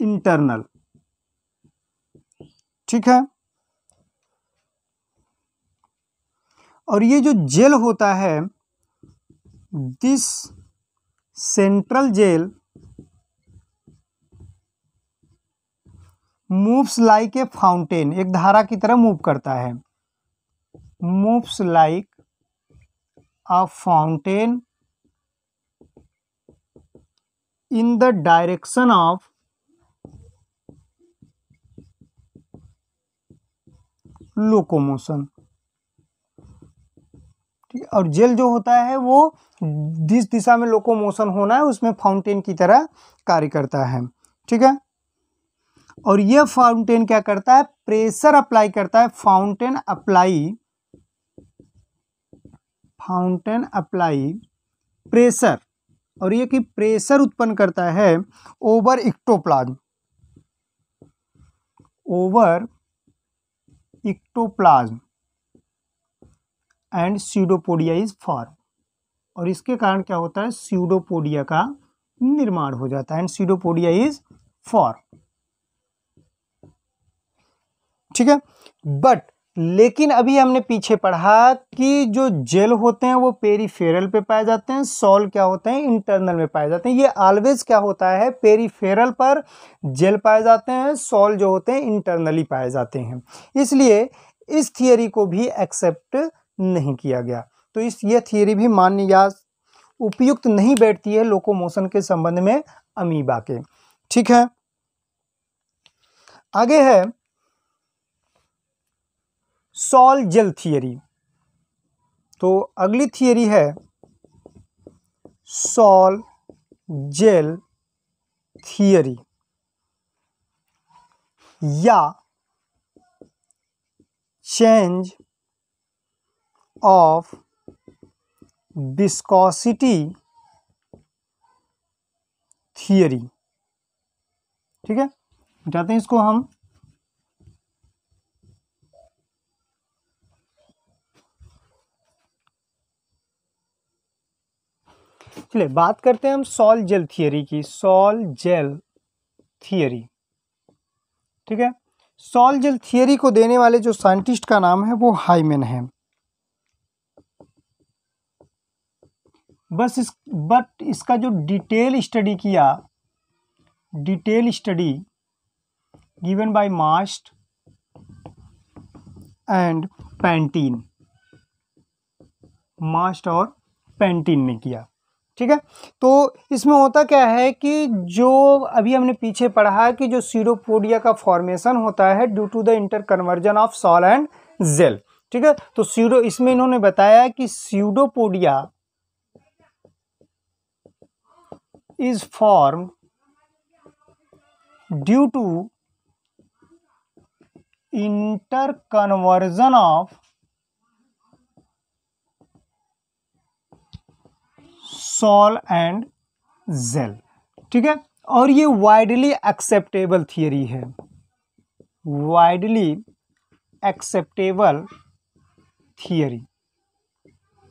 Speaker 1: internal ठीक है? और ये जो जेल होता है this central gel moves like a fountain एक धारा की तरह मूव करता है। Moves like a fountain in the direction of locomotion और जेल जो होता है वो जिस दिशा में लोकोमोशन होना है, उसमें फाउंटेन की तरह कार्य करता है। ठीक है? और यह फाउंटेन क्या करता है? प्रेशर अप्लाई करता है। Fountain apply fountain apply pressure और ये कि प्रेशर उत्पन्न करता है over ectoplasm over ectoplasm and pseudopodia is form. और इसके कारण क्या होता है? सीडोपोडिया का निर्माण हो जाता है। And pseudopodia is form. ठीक है? बट, लेकिन अभी हमने पीछे पढ़ा कि जो जेल होते हैं, वो पेरीफेरल पे पाए जाते हैं। सॉल क्या होते हैं? इंटरनल में पाए जाते हैं। ये ऑलवेज क्या होता है? पेरीफेरल पर जेल पाए जाते हैं। सॉल जो होते हैं इंटरनली पाए जाते हैं। इसलिए इस थियरी को भी एक्सेप्ट नहीं किया गया। तो इस ये थियरी भी मान्य या उपयुक्त नहीं बैठती है लोकोमोशन के संबंध में अमीबा के। ठीक है? आगे है सॉल जेल थियरी तो अगली थियरी है सॉल जेल थियरी या चेंज ऑफ़ विस्कोसिटी थियरी ठीक है? जाते हैं इसको हम। चलिए, बात करते हैं हम सॉल जेल थियरी की, सॉल जेल थियरी ठीक है? सॉल जेल थियरी को देने वाले जो साइंटिस्ट का नाम है, वो हाईमेन है। बस इस, बट इसका जो डिटेल स्टडी किया, detail study given by Mast and Pantin. Mast और पैंटीन ने किया। ठीक है? तो इसमें होता क्या है कि जो अभी हमने पीछे पढ़ा कि जो सीरोपोडिया का फॉर्मेशन होता है due to the interconversion of sol and gel ठीक है? तो सीडो इसमें इन्होंने बताया कि pseudopodia is formed due to interconversion of sol and gel ठीक है? और ये वाइडली एक्सेप्टेबल थियरी है। वाइडली एक्सेप्टेबल थियरी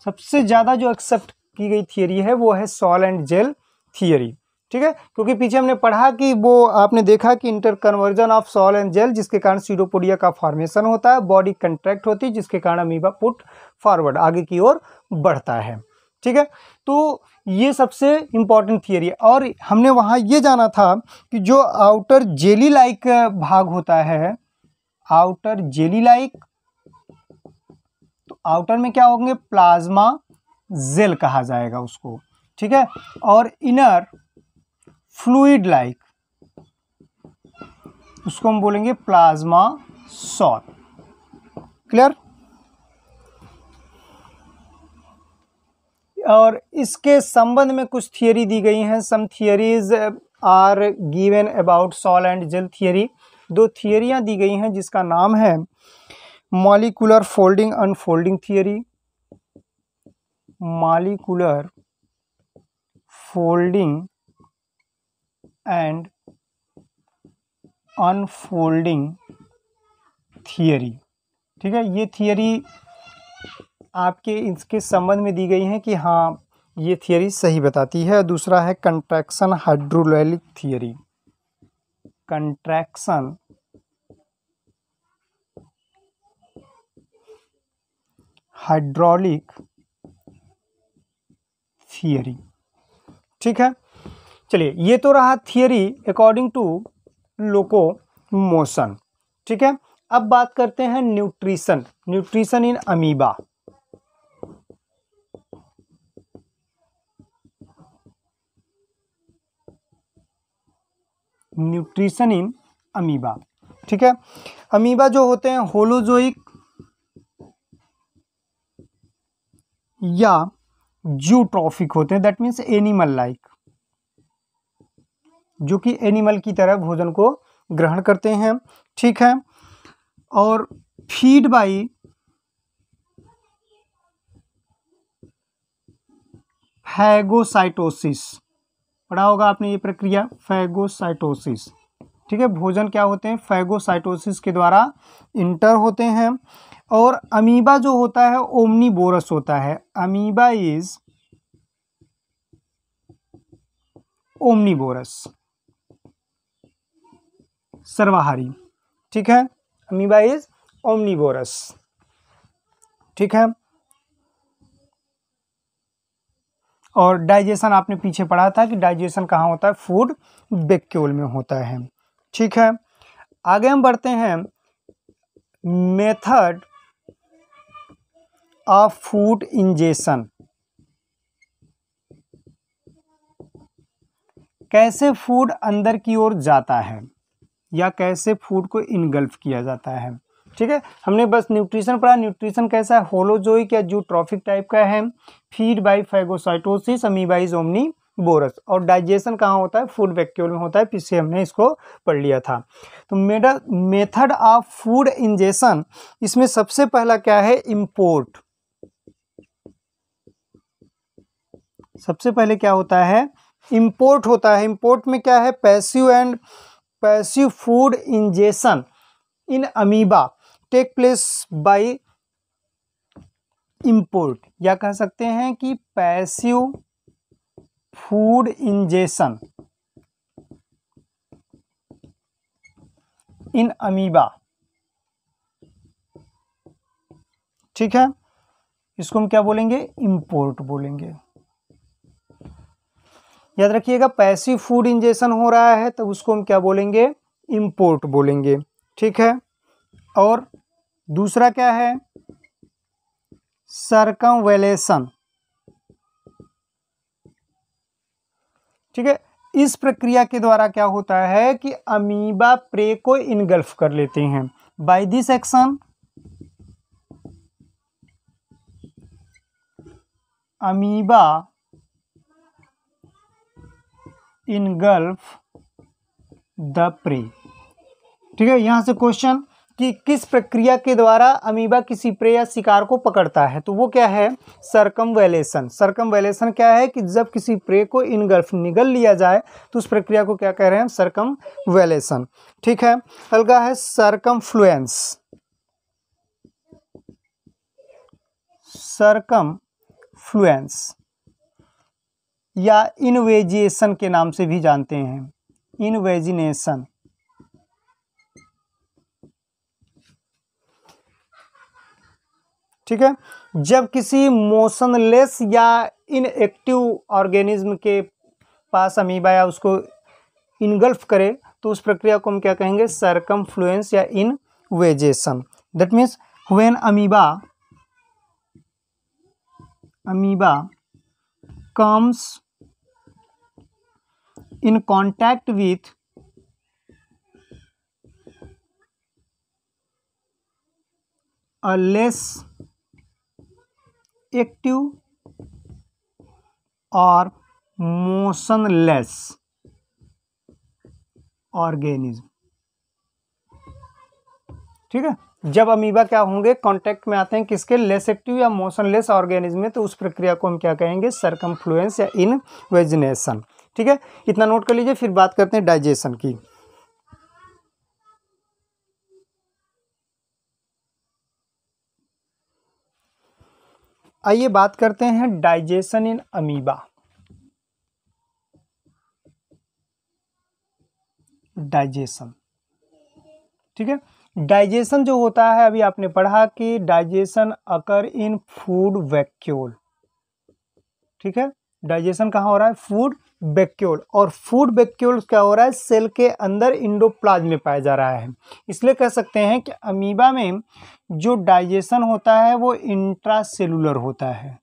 Speaker 1: सबसे ज़्यादा जो एक्सेप्ट की गई थियरी है, वो है सॉल एंड जेल थियरी ठीक है? क्योंकि पीछे हमने पढ़ा कि वो, आपने देखा कि inter conversion of sol and gel जिसके कारण सीडोपोडिया का फॉर्मेशन होता है बॉडी कंट्रैक्ट होती है, जिसके कारण अमीबा पुट फॉरवर्ड आगे की ओर बढ़ता है, ठीक है? तो ये सबसे इंपॉर्टेंट थियरी है। और हमने वहाँ ये जाना था कि जो आउटर जेली लाइक भाग होता है आउटर जेली लाइक तो आउटर में क्या होंगे? प्लाज्मा जेल कहा जाएगा उसको। ठीक है? और इनर फ्लूइड लाइक उसको हम बोलेंगे प्लाज्मा सॉल क्लियर और इसके संबंध में कुछ थियरी दी गई हैं। Some theories are given about sol and gel theory दो थियरियाँ दी गई हैं जिसका नाम है molecular folding unfolding theory molecular folding and unfolding theory ठीक है, ये थियरी आपके इसके संबंध में दी गई है कि हाँ ये थियरी सही बताती है। दूसरा है contraction hydraulic theory contraction hydraulic theory ठीक है? चलिए, ये तो रहा theory according to loco motion ठीक है? अब बात करते हैं nutrition nutrition in amoeba nutrition in amoeba ठीक है? अमीबा जो होते हैं होलोजोइक या जूट्रॉफिक होते हैं दैट मीन्स एनिमल लाइक जो कि एनिमल की तरह भोजन को ग्रहण करते हैं, ठीक है? और फ़ीड बाई फैगोसाइटोसिस पढ़ा होगा आपने ये प्रक्रिया फैगोसाइटोसिस ठीक है? भोजन क्या होते हैं? फैगोसाइटोसिस के द्वारा इंटर होते हैं। और अमीबा जो होता है, ओमनीबोरस होता है। अमीबा इज़ ओमनी बोरस सर्वाहारी। ठीक है? अमीबा इज़ ओमनी बोरस ठीक है? और डाइजेशन आपने पीछे पढ़ा था कि डाइजेशन कहाँ होता है? फ़ूड बेक्यूल में होता है। ठीक है? आगे हम बढ़ते हैं। मेथड ऑफ़ फ़ूड इंजेशन कैसे फ़ूड अंदर की ओर जाता है या कैसे फ़ूड को इनगल्फ किया जाता है? ठीक है, हमने बस न्यूट्रिशन पढ़ा। न्यूट्रिशन कैसा है? होलोजोइक या जूट्रॉफिक टाइप का है। Feed by phagocytosis amoeba is omnivorous और डाइजेशन कहाँ होता है? फ़ूड वैक्यूल में होता है। पीछे हमने इसको पढ़ लिया था। तो mode method of food ingestion इसमें सबसे पहला क्या है? इम्पोर्ट सबसे पहले क्या होता है? इम्पोर्ट होता है। इम्पोर्ट में क्या है? Passive and passive food ingestion in amoeba take place by import या कह सकते हैं कि passive food ingestion in amoeba ठीक है? इसको हम क्या बोलेंगे? इंपोर्ट बोलेंगे। याद रखिएगा, पैसिव फ़ूड इंजेशन हो रहा है तो उसको हम क्या बोलेंगे? इंपोर्ट बोलेंगे। ठीक है? और दूसरा क्या है? सरकमवेलेशन। ठीक है? इस प्रक्रिया के द्वारा क्या होता है कि अमीबा प्रे को इनगल्फ कर लेते हैं। By this action amoeba engulf the prey ठीक है, यहाँ से क्वेश्चन कि किस प्रक्रिया के द्वारा अमीबा किसी प्रे या शिकार को पकड़ता है? तो वो क्या है? सरकम वैलेसन सरकम वैलेसन क्या है कि जब किसी प्रे को इनगल्फ निगल लिया जाए तो उस प्रक्रिया को क्या कह रहे हैं सरकम वैलेसन ठीक है अगला है सरकम फ्लुएंस सरकम फ्लुएंस या इनवेजिएशन के नाम से भी जानते हैं। इनवेजिनेशन ठीक है? जब किसी मोशनलेस या इनएक्टिव ऑर्गेनिज्म के पास अमीबा या उसको इनगल्फ करे तो उस प्रक्रिया को हम क्या कहेंगे? सरकम फ्लुएंस या invagination that means when amoeba amoeba comes in contact with a less active और मोशनलेस ऑर्गेनिज्म ठीक है? जब अमीबा क्या होंगे? कांटेक्ट में आते हैं किसके? लेस एक्टिव या मोशनलेस ऑर्गेनिज्म में तो उस प्रक्रिया को हम क्या कहेंगे? सरकमफ्लुएंस या इनवेजिनेशन ठीक है? इतना नोट कर लीजिए, फिर बात करते हैं डाइजेशन की। आइए बात करते हैं डाइजेशन इन अमीबा डाइजेशन ठीक है? डाइजेशन जो होता है, अभी आपने पढ़ा कि digestion occur in food vacuole ठीक है? डाइजेशन कहाँ हो रहा है? फ़ूड बैक्यूल और फ़ूड बैक्यूल क्या हो रहा है? सेल के अंदर इंडोप्लाज्म में पाया जा रहा है। इसलिए कह सकते हैं कि अमीबा में जो डाइजेशन होता है वो इंट्रासेलुलर होता है।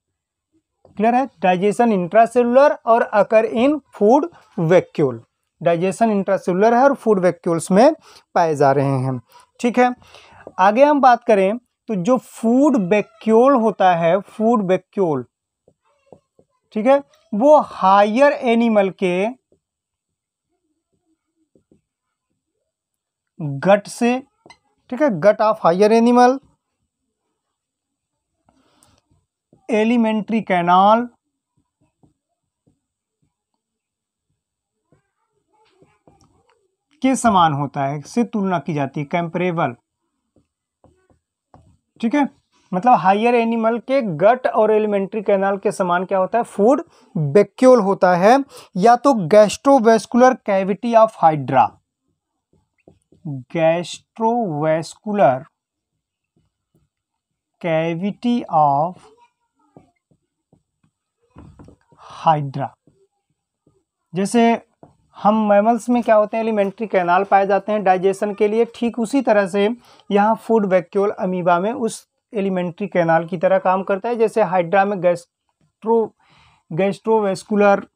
Speaker 1: क्लियर है? डाइजेशन इंट्रासेलुलर और occur in food vacuole digestion intracellular है और फ़ूड वैक्यूल्स में पाए जा रहे हैं। ठीक है? आगे हम बात करें तो जो फ़ूड वैक्यूल होता है, फ़ूड वैक्यूल ठीक है? वो हायर एनिमल के गट से, ठीक है? Gut of higher animal alimentary canal के समान होता है, से तुलना की जाती है कंपेरेबल ठीक है? मतलब हायर एनिमल के गट और एलिमेंट्री कैनाल के समान क्या होता है? फ़ूड बेक्यूल होता है, या तो gastrovascular cavity of hydra gastrovascular cavity of hydra जैसे हम मैमल्स में क्या होते हैं? एलिमेंट्री कैनाल पाए जाते हैं डाइजेशन के लिए ठीक उसी तरह से यहाँ फ़ूड वैक्यूल अमीबा में उस एलिमेंट्री कैनाल की तरह काम करता है, जैसे हाइड्रा में गैस्ट्रो, गैस्ट्रोवेस्कुलर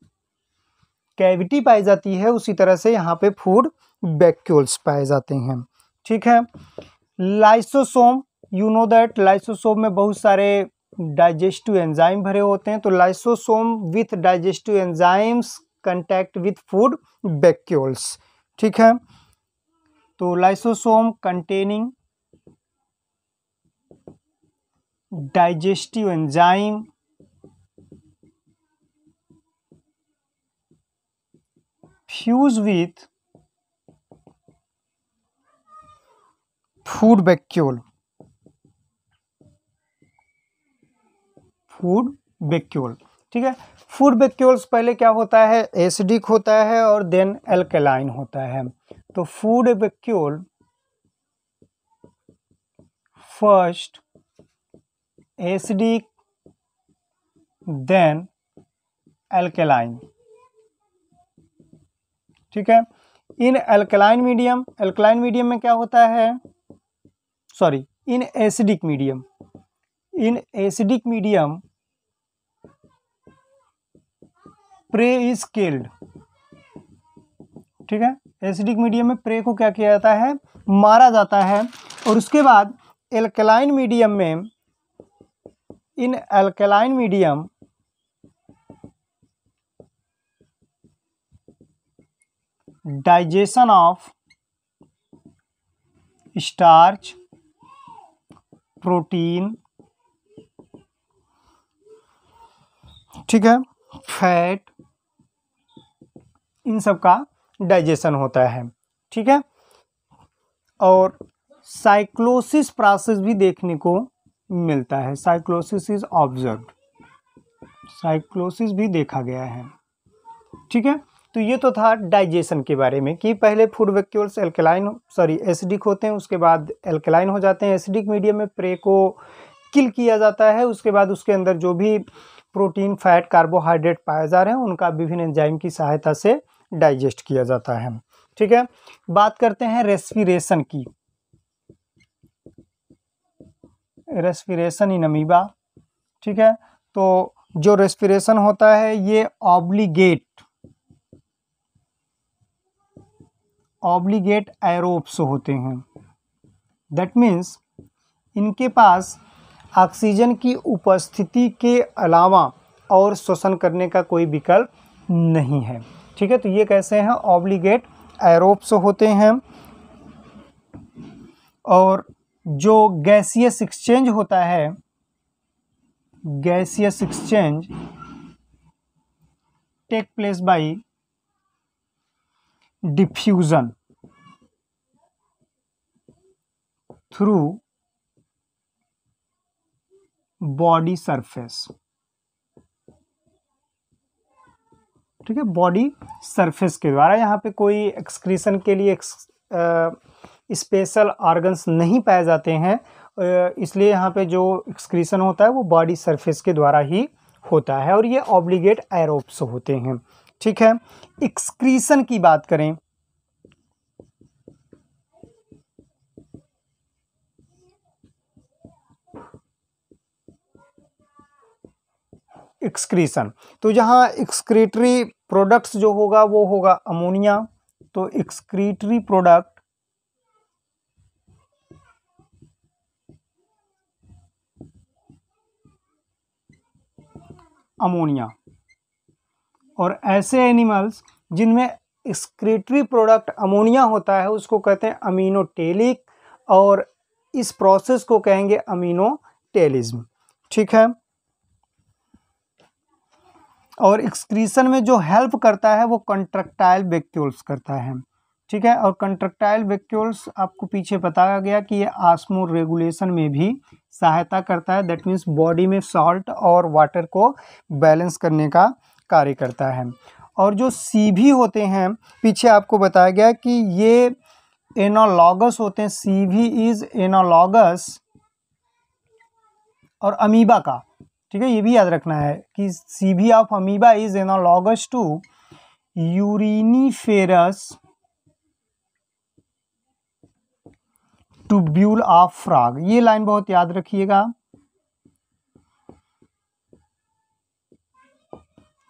Speaker 1: कैविटी पाई जाती है, उसी तरह से यहाँ पे फ़ूड वैक्यूल्स पाए जाते हैं। ठीक है? Lysosome you know that lysosome में बहुत सारे डाइजेस्टिव एंजाइम भरे होते हैं तो lysosome with digestive enzymes contact with food vacuoles ठीक है? तो lysosome containing digestive enzyme. Fuse with food vacuole. Food vacuole ठीक है? फ़ूड बेक्यूल्स पहले क्या होता है? एसिडिक होता है और देन एल्केलाइन होता है। तो food vacuole first acidic then alkaline. ठीक है? In alkaline medium alkaline medium में क्या होता है? Sorry in acidic medium in acidic medium prey is killed ठीक है? एसिडिक मीडियम में प्रे को क्या किया जाता है? मारा जाता है। और उसके बाद एल्कलाइन मीडियम में in alkaline medium digestion of starch protein ठीक है फैट इन सब का डाइजेशन होता है, ठीक है? और साइक्लोसिस प्रोसेस भी देखने को मिलता है। साइक्लोसिस इज़ ऑब्ज़र्व साइक्लोसिस भी देखा गया है। ठीक है? तो ये तो था डाइजेशन के बारे में कि पहले food vacuoles alkaline sorry acidic होते हैं, उसके बाद एल्कलाइन हो जाते हैं। एसिडिक मीडियम में प्रे को किल किया जाता है। उसके बाद उसके अंदर जो भी प्रोटीन फैट कार्बोहाइड्रेट पाए जा रहे हैं, उनका विभिन्न एंजाइम की सहायता से डाइजेस्ट किया जाता है। ठीक है? बात करते हैं रेस्पिरेशन की। रेस्पिरेशन इन अमीबा ठीक है? तो जो रेस्पिरेशन होता है, ये ऑब्लीगेट ऑब्लीगेट एरोप्स होते हैं। दैट मीन्स इनके पास ऑक्सीजन की उपस्थिति के अलावा और श्वसन करने का कोई विकल्प नहीं है। ठीक है? तो ये कैसे हैं? ऑब्लीगेट एरोप्स होते हैं और जो गैसियस एक्सचेंज होता है gaseous exchange take place by diffusion through body surface ठीक है बॉडी सरफेस के द्वारा यहाँ पे कोई एक्सक्रीशन के लिए एक्स, आ, स्पेशल ऑर्गन्स नहीं पाए जाते हैं इसलिए यहाँ पे जो एक्सक्रीशन होता है वो बॉडी सरफेस के द्वारा ही होता है और ये ऑब्लिगेट एरोप्स होते हैं। ठीक है एक्सक्रीशन की बात करें। एक्सक्रीशन तो जहाँ एक्सक्रीटरी प्रोडक्ट्स जो होगा वो होगा अमोनिया तो एक्सक्रीटरी प्रोडक्ट अमोनिया। और ऐसे एनिमल्स जिनमें एक्सक्रीटरी प्रोडक्ट अमोनिया होता है, उसको कहते हैं अमीनोटेलिक और इस प्रोसेस को कहेंगे अमीनोटेलिज्म ठीक है? और एक्सक्रीशन में जो हेल्प करता है, वो कंट्रक्टाइल वैक्यूल्स करता है। ठीक है, और कंट्रक्टाइल वैक्यूल्स आपको पीछे बताया गया कि ये आसमो रेगुलेशन में भी सहायता करता है। दैट मीन्स बॉडी में सॉल्ट और वाटर को बैलेंस करने का कार्य करता है। और जो सीभी होते हैं, पीछे आपको बताया गया कि ये एनोलॉगस होते हैं। सीभी इज़ एनोलॉगस और अमीबा का। ठीक है, ये भी याद रखना है कि C V of amoeba is analogous to uriniferous tubule of frog ये लाइन बहुत याद रखिएगा।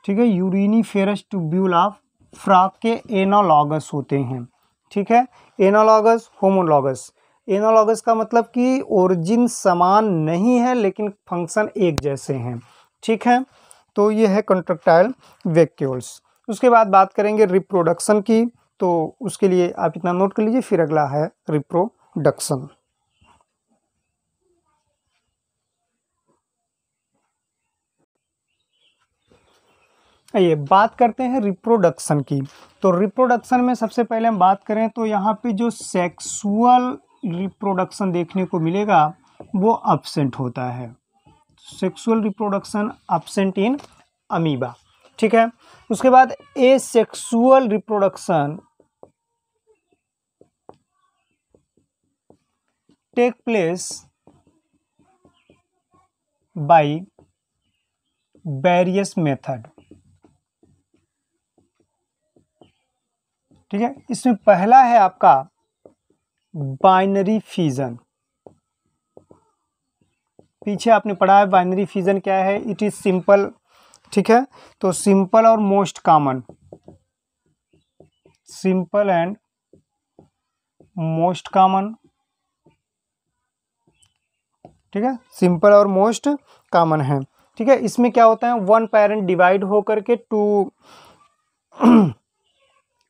Speaker 1: ठीक है? यूरिनीफेरस ट्यूब्यूल ऑफ़ फ्रॉग के एनोलॉगस होते हैं। ठीक है? एनोलॉगस होमोलॉगस एनोलॉगस का मतलब कि ओरिजिन समान नहीं है, लेकिन फ़ंक्शन एक जैसे हैं। ठीक है? तो ये है कंट्रक्टाइल वैक्यूल्स उसके बाद बात करेंगे रिप्रोडक्शन की तो उसके लिए आप इतना नोट कर लीजिए, फिर अगला है रिप्रोडक्शन ये बात करते हैं रिप्रोडक्शन की। तो रिप्रोडक्शन में सबसे पहले हम बात करें तो यहाँ पे जो सेक्सुअल रिप्रोडक्शन देखने को मिलेगा, वो अब्सेंट होता है। Sexual reproduction absent in amoeba ठीक है? उसके बाद asexual reproduction take place by various method ठीक है? इसमें पहला है आपका बाइनरी फिजन पीछे आपने पढ़ा है बाइनरी फिजन क्या है? इट इज़ सिंपल ठीक है? तो सिंपल और most common simple and most common ठीक है? सिंपल और मोस्ट कॉमन है। ठीक है? इसमें क्या होता है? वन पेरेंट डिवाइड होकर के टू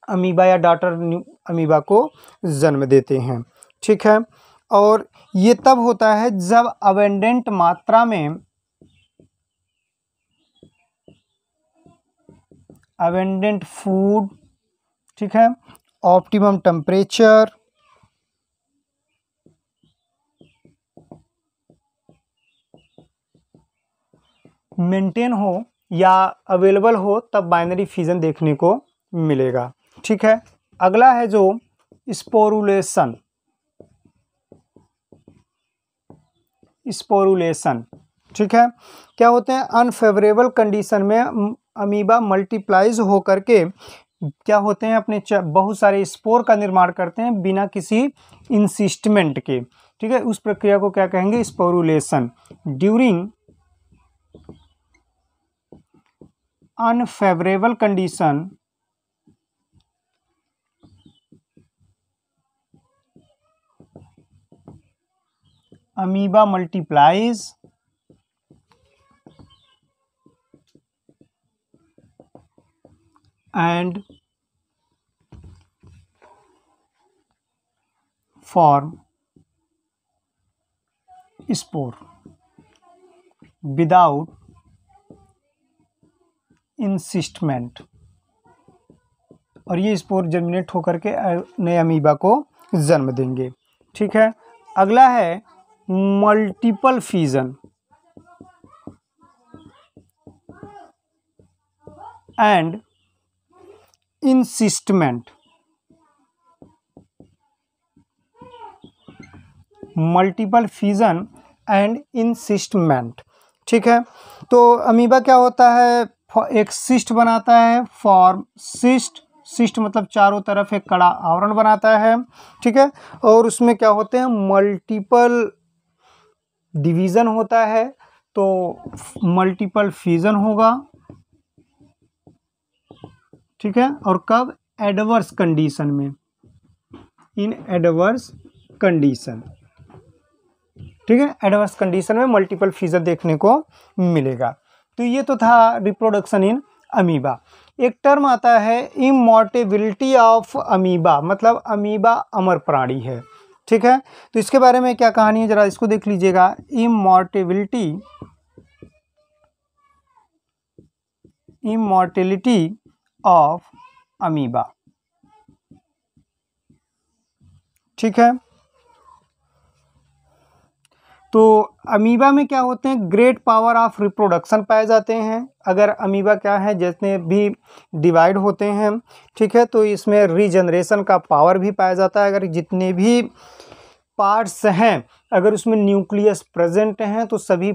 Speaker 1: अमीबा या डाटर अमीबा को जन्म देते हैं। ठीक है? और ये तब होता है जब अवेंडेंट मात्रा में अवेंडेंट फ़ूड ठीक है? ऑप्टिमम टेम्परेचर मेंटेन हो या अवेलेबल हो, तब बाइनरी फिजन देखने को मिलेगा। ठीक है? अगला है जो स्पोरुलेशन। स्पोरुलेशन। ठीक है? क्या होते हैं? अनफेवरेबल कंडीशन में अमीबा मल्टीप्लाइज होकर के क्या होते हैं? अपने बहुत सारे स्पोर का निर्माण करते हैं बिना किसी इंसिस्टमेंट के। ठीक है? उस प्रक्रिया को क्या कहेंगे? Sporulation. During unfavorable condition. Amoeba multiplies. And form spore without encystment और ये स्पोर जर्मिनेट होकर के नए अमीबा को जन्म देंगे। ठीक है? अगला है multiple fission and encystment multiple fission and encystment ठीक है? तो अमीबा क्या होता है? एक सिस्ट बनाता है, फॉर्म सिस्ट सिस्ट मतलब चारों तरफ़ एक कड़ा आवरण बनाता है, ठीक है? और उसमें क्या होते हैं? मल्टीपल डिवीज़न होता है तो मल्टीपल फ्यूज़न होगा, ठीक है? और कब? एडवर्स कंडीशन में। इन एडवर्स कंडीशन, ठीक है? एडवर्स कंडीशन में मल्टीपल फ्यूजन देखने को मिलेगा। तो ये तो था रिप्रोडक्शन इन अमीबा एक टर्म आता है इमोर्टेबिलिटी ऑफ़ अमीबा मतलब अमीबा अमर प्राणी है। ठीक है? तो इसके बारे में क्या कहानी है, जरा इसको देख लीजिएगा। इमोर्टेबिलिटी इमोर्टेलिटी ऑफ़ अमीबा ठीक है? तो अमीबा में क्या होते हैं? ग्रेट पावर ऑफ़ रिप्रोडक्शन पाए जाते हैं। अगर अमीबा क्या है? जितने भी डिवाइड होते हैं, ठीक है तो इसमें रीजनरेशन का पावर भी पाया जाता है। अगर जितने भी पार्ट्स हैं, अगर उसमें न्यूक्लियस प्रेजेंट हैं तो सभी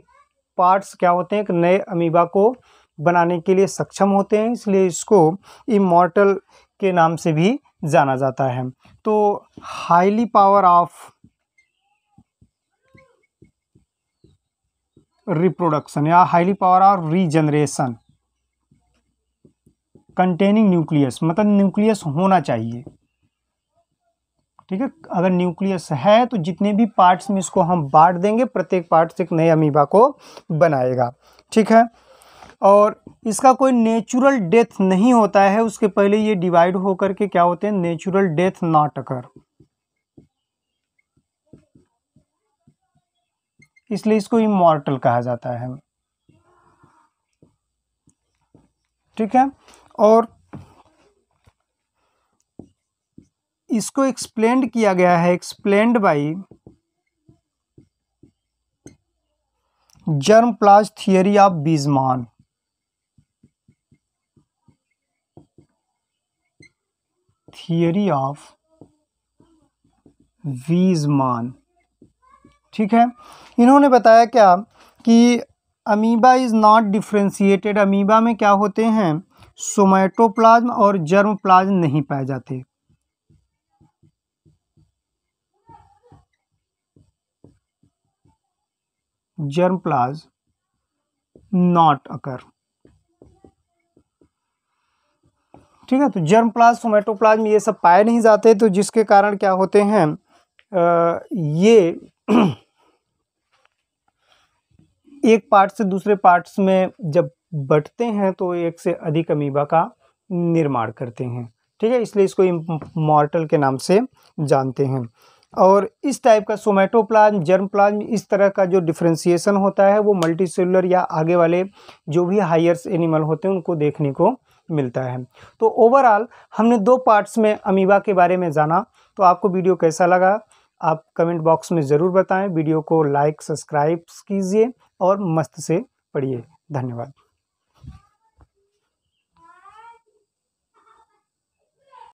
Speaker 1: पार्ट्स क्या होते हैं? एक नए अमीबा को बनाने के लिए सक्षम होते हैं। इसलिए इसको इमोर्टल के नाम से भी जाना जाता है। तो हाईली पावर ऑफ़ रिप्रोडक्शन या highly power of regeneration containing nucleus मतलब न्यूक्लियस होना चाहिए। ठीक है? अगर न्यूक्लियस है तो जितने भी पार्ट्स में इसको हम बांट देंगे, प्रत्येक पार्ट से एक नए अमीबा को बनाएगा। ठीक है? और इसका कोई नेचुरल डेथ नहीं होता है, उसके पहले ये डिवाइड होकर के क्या होते हैं? नेचुरल डेथ नॉट अकर इसलिए इसको इमोर्टल कहा जाता है। ठीक है? और इसको एक्सप्लेंड किया गया है explained by germ plasm theory of Weismann theory of Weismann ठीक है? इन्होंने बताया क्या कि amoeba is not differentiated. Amoeba में क्या होते हैं? सोमेटोप्लाज्म और जर्म प्लाज्म नहीं पाए जाते। Germ plasm not occur. ठीक है? तो जर्म प्लाज सोमेटोप्लाज्म ये सब पाए नहीं जाते तो जिसके कारण क्या होते हैं? आ, ये एक पार्ट से दूसरे पार्ट्स में जब बटते हैं तो एक से अधिक अमीबा का निर्माण करते हैं। ठीक है, इसलिए इसको मॉर्टल के नाम से जानते हैं। और इस टाइप का सोमेटोप्लाज्म जर्म प्लाज्म इस तरह का जो डिफ्रेंसिएशन होता है, वो मल्टीसेलुलर या आगे वाले जो भी हायर्स एनिमल होते हैं, उनको देखने को मिलता है। तो ओवरऑल हमने दो पार्ट्स में अमीबा के बारे में जाना। तो आपको वीडियो कैसा लगा, आप कमेंट बॉक्स में ज़रूर बताएँ। वीडियो को लाइक सब्सक्राइब कीजिए। और मस्त से पढ़िए। धन्यवाद।